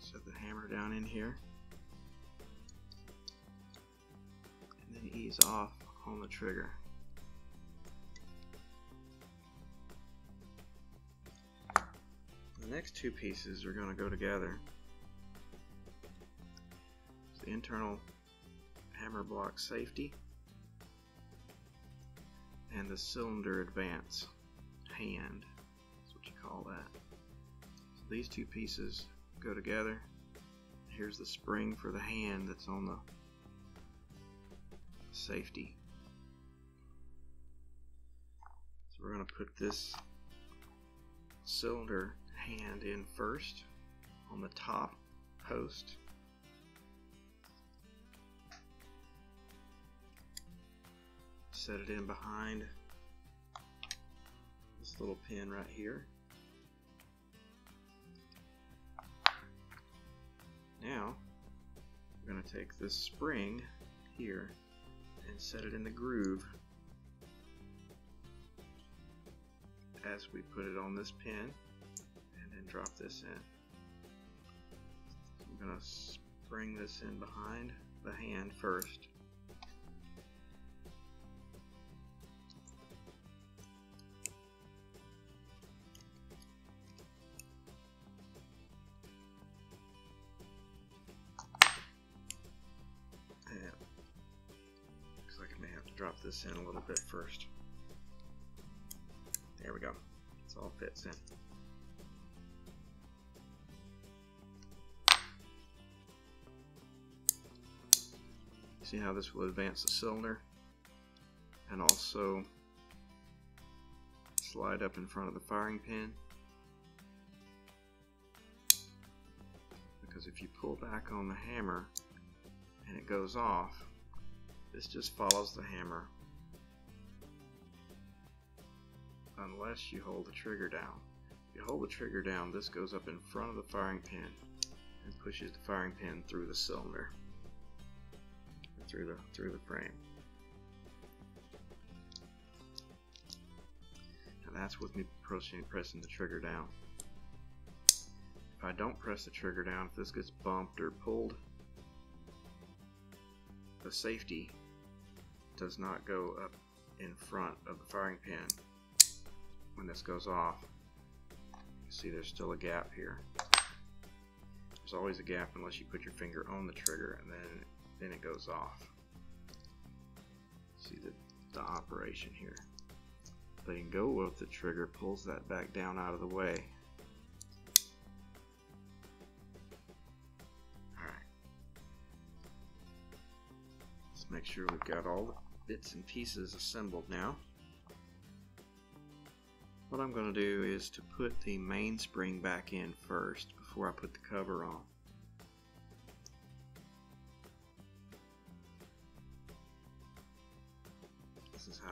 Set the hammer down in here. And then ease off on the trigger. The next two pieces are going to go together. the internal hammer block safety and the cylinder advance hand. That's what you call that. So these two pieces go together. Here's the spring for the hand that's on the safety. So we're going to put this cylinder hand in first on the top post. Set it in behind this little pin right here. Now, we're going to take this spring here and set it in the groove as we put it on this pin and drop this in. I'm going to spring this in behind the hand first. looks like I may have to drop this in a little bit first. There we go. It all fits in. See how this will advance the cylinder and also slide up in front of the firing pin. Because if you pull back on the hammer and it goes off, this just follows the hammer unless you hold the trigger down. If you hold the trigger down, this goes up in front of the firing pin and pushes the firing pin through the cylinder, through the through the frame. And that's with me pressing the trigger down. If I don't press the trigger down, if this gets bumped or pulled, the safety does not go up in front of the firing pin when this goes off. You see there's still a gap here. There's always a gap unless you put your finger on the trigger and then then it goes off. See the, the operation here. Letting go of the trigger pulls that back down out of the way. Alright. Let's make sure we've got all the bits and pieces assembled now. What I'm going to do is to put the mainspring back in first before I put the cover on.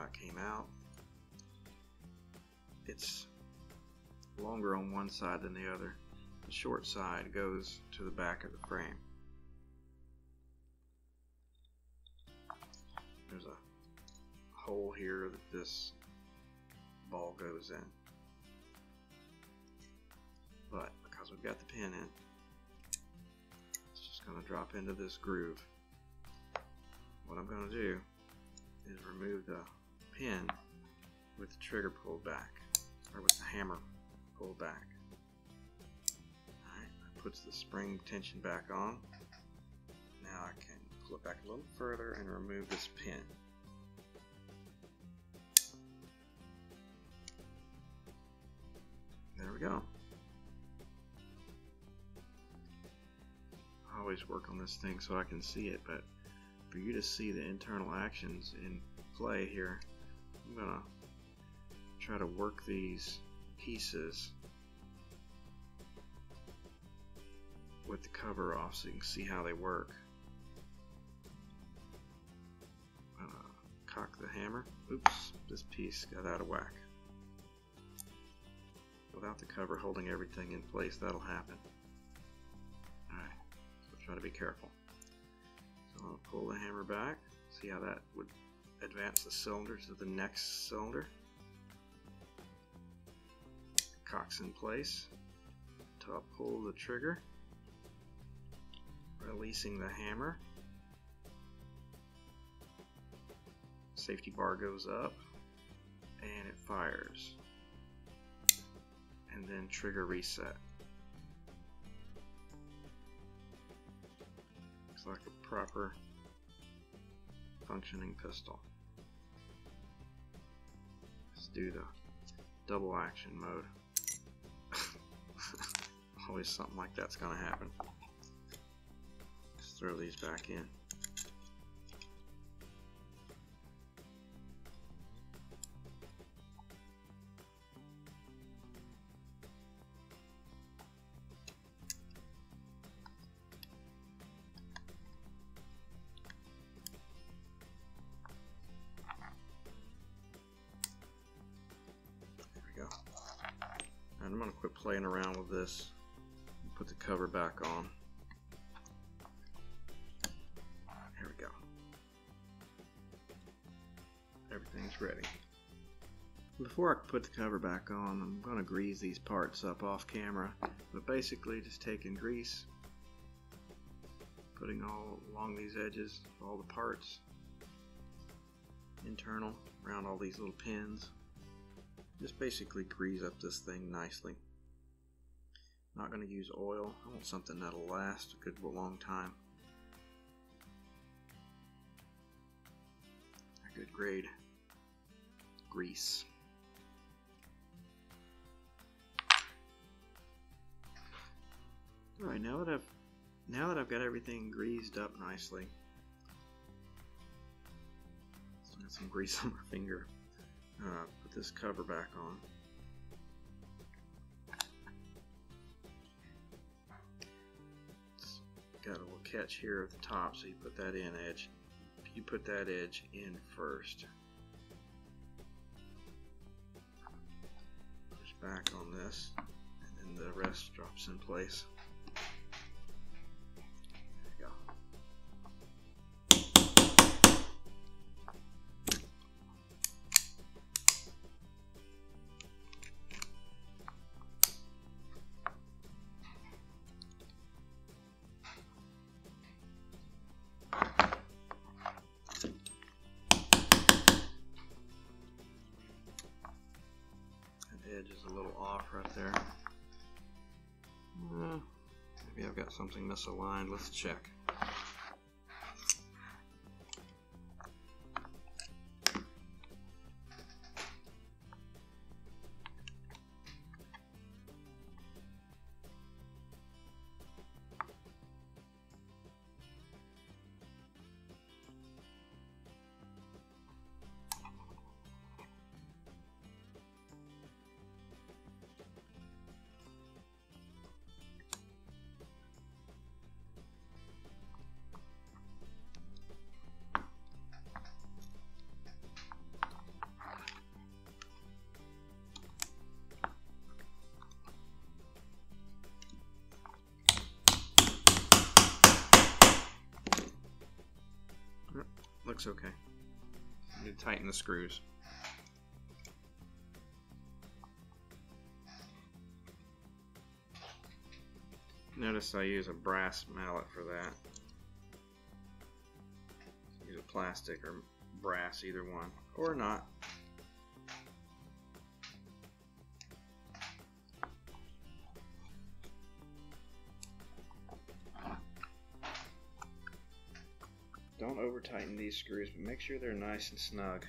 How it came out. It's longer on one side than the other. The short side goes to the back of the frame. There's a hole here that this ball goes in. But because we've got the pin in, it's just going to drop into this groove. What I'm going to do is remove the pin with the trigger pulled back, or with the hammer pulled back. Alright, that puts the spring tension back on. Now I can pull it back a little further and remove this pin. There we go. I always work on this thing so I can see it, but for you to see the internal actions in play here, I'm to try to work these pieces with the cover off so you can see how they work. Uh, cock the hammer. Oops, this piece got out of whack without the cover holding everything in place, that'll happen. Alright, so try to be careful. So I'll pull the hammer back, see how that would advance the cylinder to the next cylinder. Cocks in place. Top pull the trigger. Releasing the hammer. Safety bar goes up and it fires. And then trigger reset. Looks like a proper functioning pistol. Let's do the double action mode. Always something like that's gonna happen. Let's throw these back in. Playing around with this. Put the cover back on. There we go. Everything's ready. Before I put the cover back on, I'm going to grease these parts up off camera. But basically just taking grease, putting all along these edges, all the parts, internal, around all these little pins. Just basically grease up this thing nicely. Not going to use oil. I want something that'll last a good long time. A good grade grease. Alright, now that I've now that I've got everything greased up nicely, got some grease on my finger. Uh, put this cover back on. Got a little catch here at the top, so you put that in edge. You put that edge in first. Push back on this, and then the rest drops in place. Something misaligned. Let's check. Looks okay. I need to tighten the screws. Notice I use a brass mallet for that. Use a plastic or brass, either one. Or not. Screws, but make sure they're nice and snug.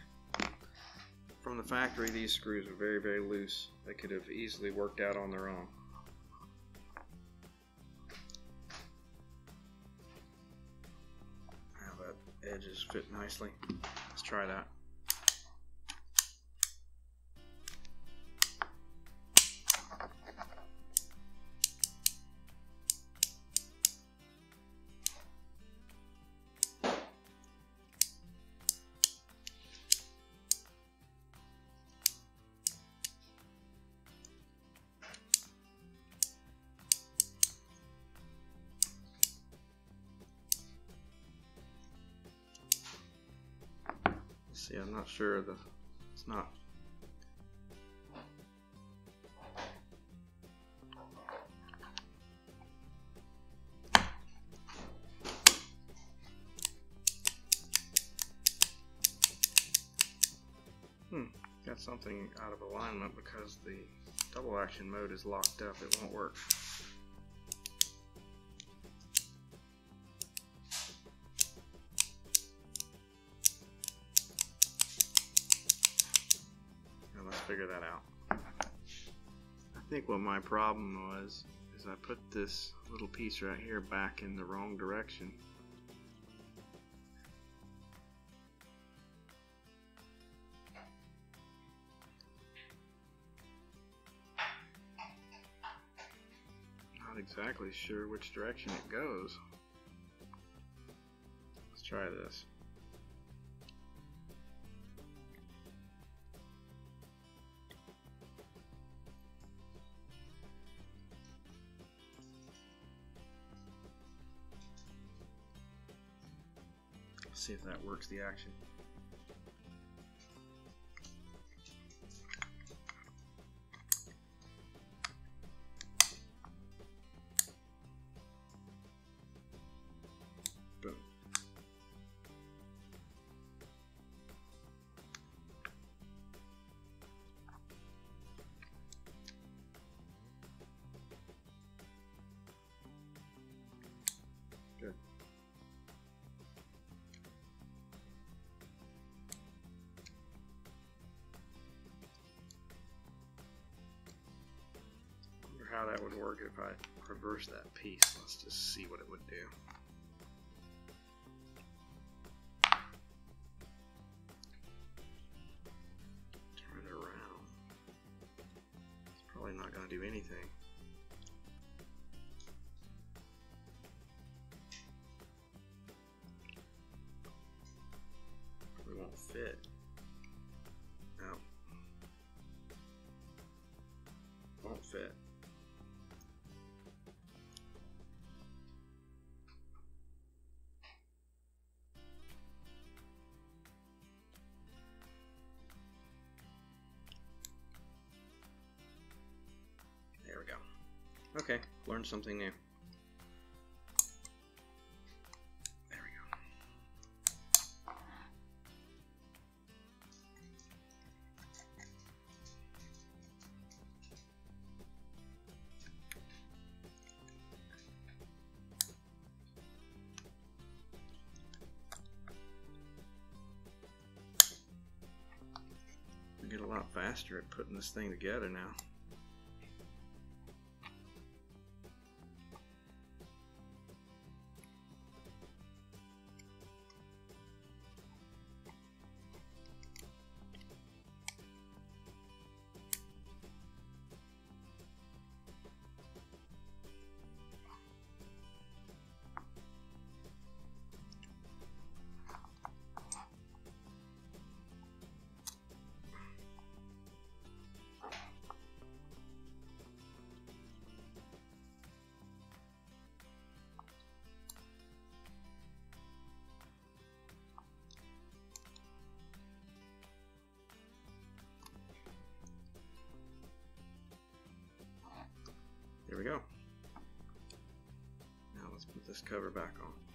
From the factory, these screws are very, very loose. They could have easily worked out on their own. Now that edges fit nicely. Let's try that. See, I'm not sure the it's not Hmm, got something out of alignment because the double action mode is locked up, it won't work. What my problem was is I put this little piece right here back in the wrong direction. Not exactly sure which direction it goes. Let's try this. See if that works the action. Work if I reverse that piece. Let's just see what it would do. Learned something new. There we go. I get a lot faster at putting this thing together now. We go. Now let's put this cover back on.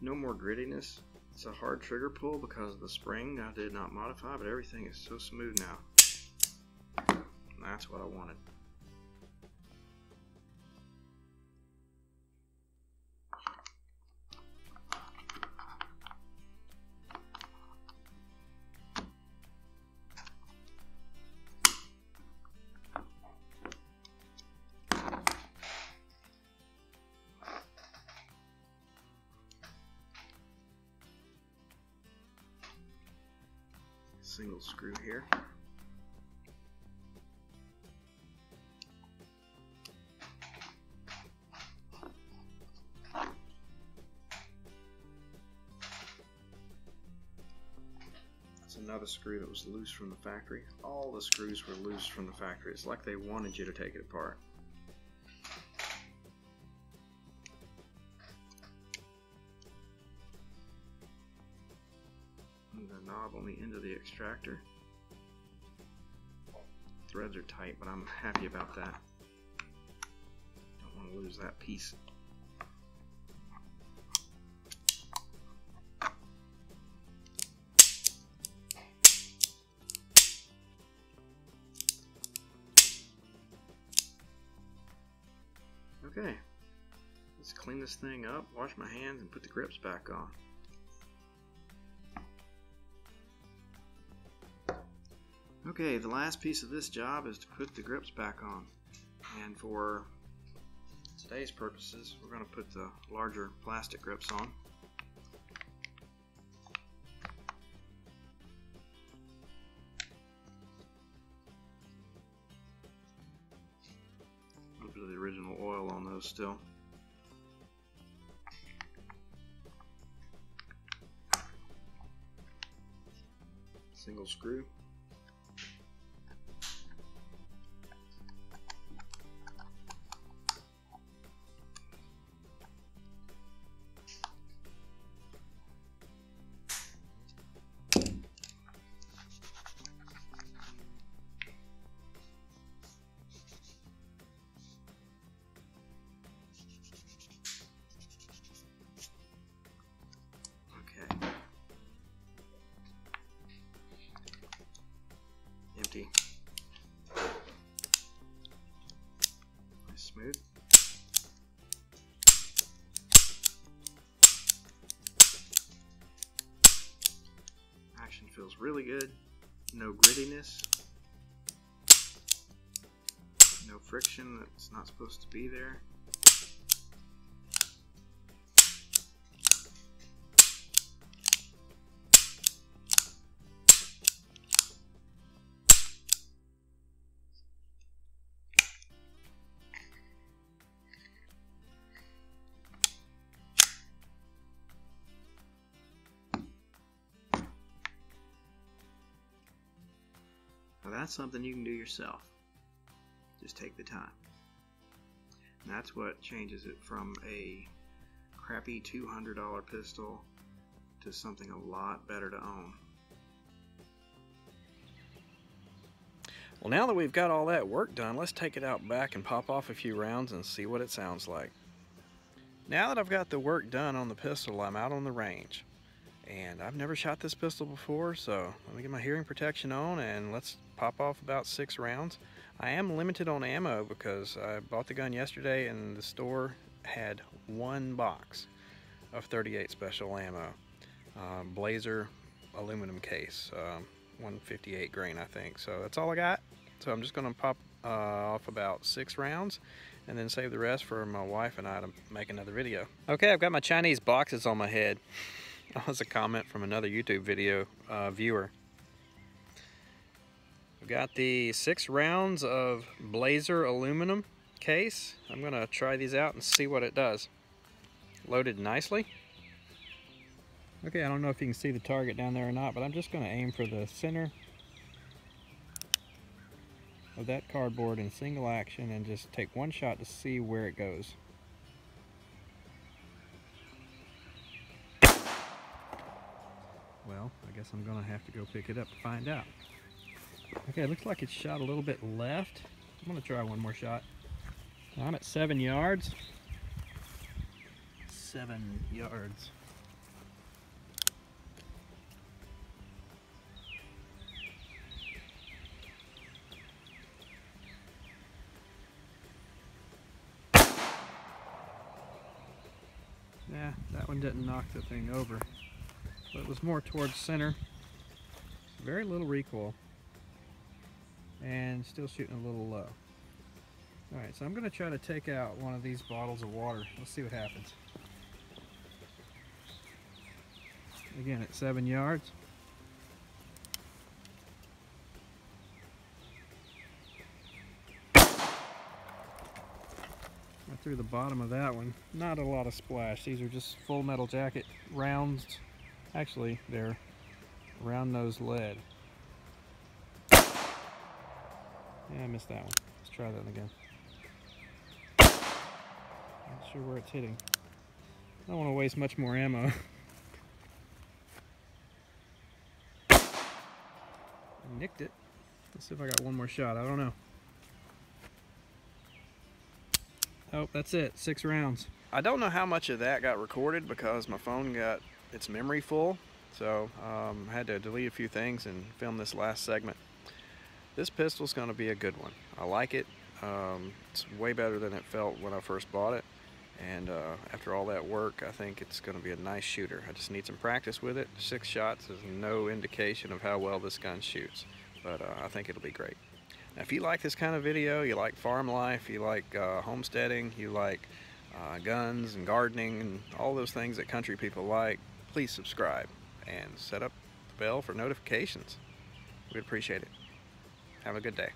No more grittiness. It's a hard trigger pull because of the spring I did not modify, but everything is so smooth now. That's what I wanted. Single screw here. That's another screw that was loose from the factory. All the screws were loose from the factory. It's like they wanted you to take it apart. Extractor. Threads are tight, but I'm happy about that. Don't want to lose that piece. Okay, let's clean this thing up, wash my hands, and put the grips back on. Okay, the last piece of this job is to put the grips back on. And for today's purposes, we're going to put the larger plastic grips on. A little bit of the original oil on those still. Single screw. Really good. No grittiness. No friction that's not supposed to be there. That's something you can do yourself. Just take the time. And that's what changes it from a crappy $200 pistol to something a lot better to own. Well, now that we've got all that work done, let's take it out back and pop off a few rounds and see what it sounds like. Now that I've got the work done on the pistol, I'm out on the range. And I've never shot this pistol before, so let me get my hearing protection on and let's pop off about six rounds. I am limited on ammo because I bought the gun yesterday and the store had one box of 38 special ammo. Um, Blazer aluminum case, um, 158 grain I think. So that's all I got. So I'm just going to pop uh, off about six rounds and then save the rest for my wife and I to make another video. Okay, I've got my Chinese boxes on my head. That was a comment from another YouTube video uh, viewer. Got the six rounds of Blazer aluminum case. I'm to try these out and see what it does. Loaded nicely. Okay, I don't know if you can see the target down there or not, but I'm just to aim for the center of that cardboard in single action and just take one shot to see where it goes. Well, I guess I'm gonna have to go pick it up to find out. Okay, it looks like it's shot a little bit left. I'm gonna try one more shot. I'm at seven yards. Seven yards. Yeah, that one didn't knock the thing over but it was more towards center. Very little recoil and still shooting a little low. All right, so I'm gonna try to take out one of these bottles of water. Let's see what happens. Again, at seven yards. I threw the bottom of that one. Not a lot of splash. These are just full metal jacket rounds. Actually, they're round nose lead. I missed that one. Let's try that again. Not sure where it's hitting. I don't want to waste much more ammo. nicked it. Let's see if I got one more shot. I don't know. Oh, that's it. Six rounds. I don't know how much of that got recorded because my phone got its memory full. So um, I had to delete a few things and film this last segment. This pistol's going to be a good one. I like it. Um, it's way better than it felt when I first bought it. And uh, after all that work, I think it's going to be a nice shooter. I just need some practice with it. Six shots is no indication of how well this gun shoots, but uh, I think it'll be great. Now, if you like this kind of video, you like farm life, you like uh, homesteading, you like uh, guns and gardening and all those things that country people like, please subscribe and set up the bell for notifications. We'd appreciate it. Have a good day.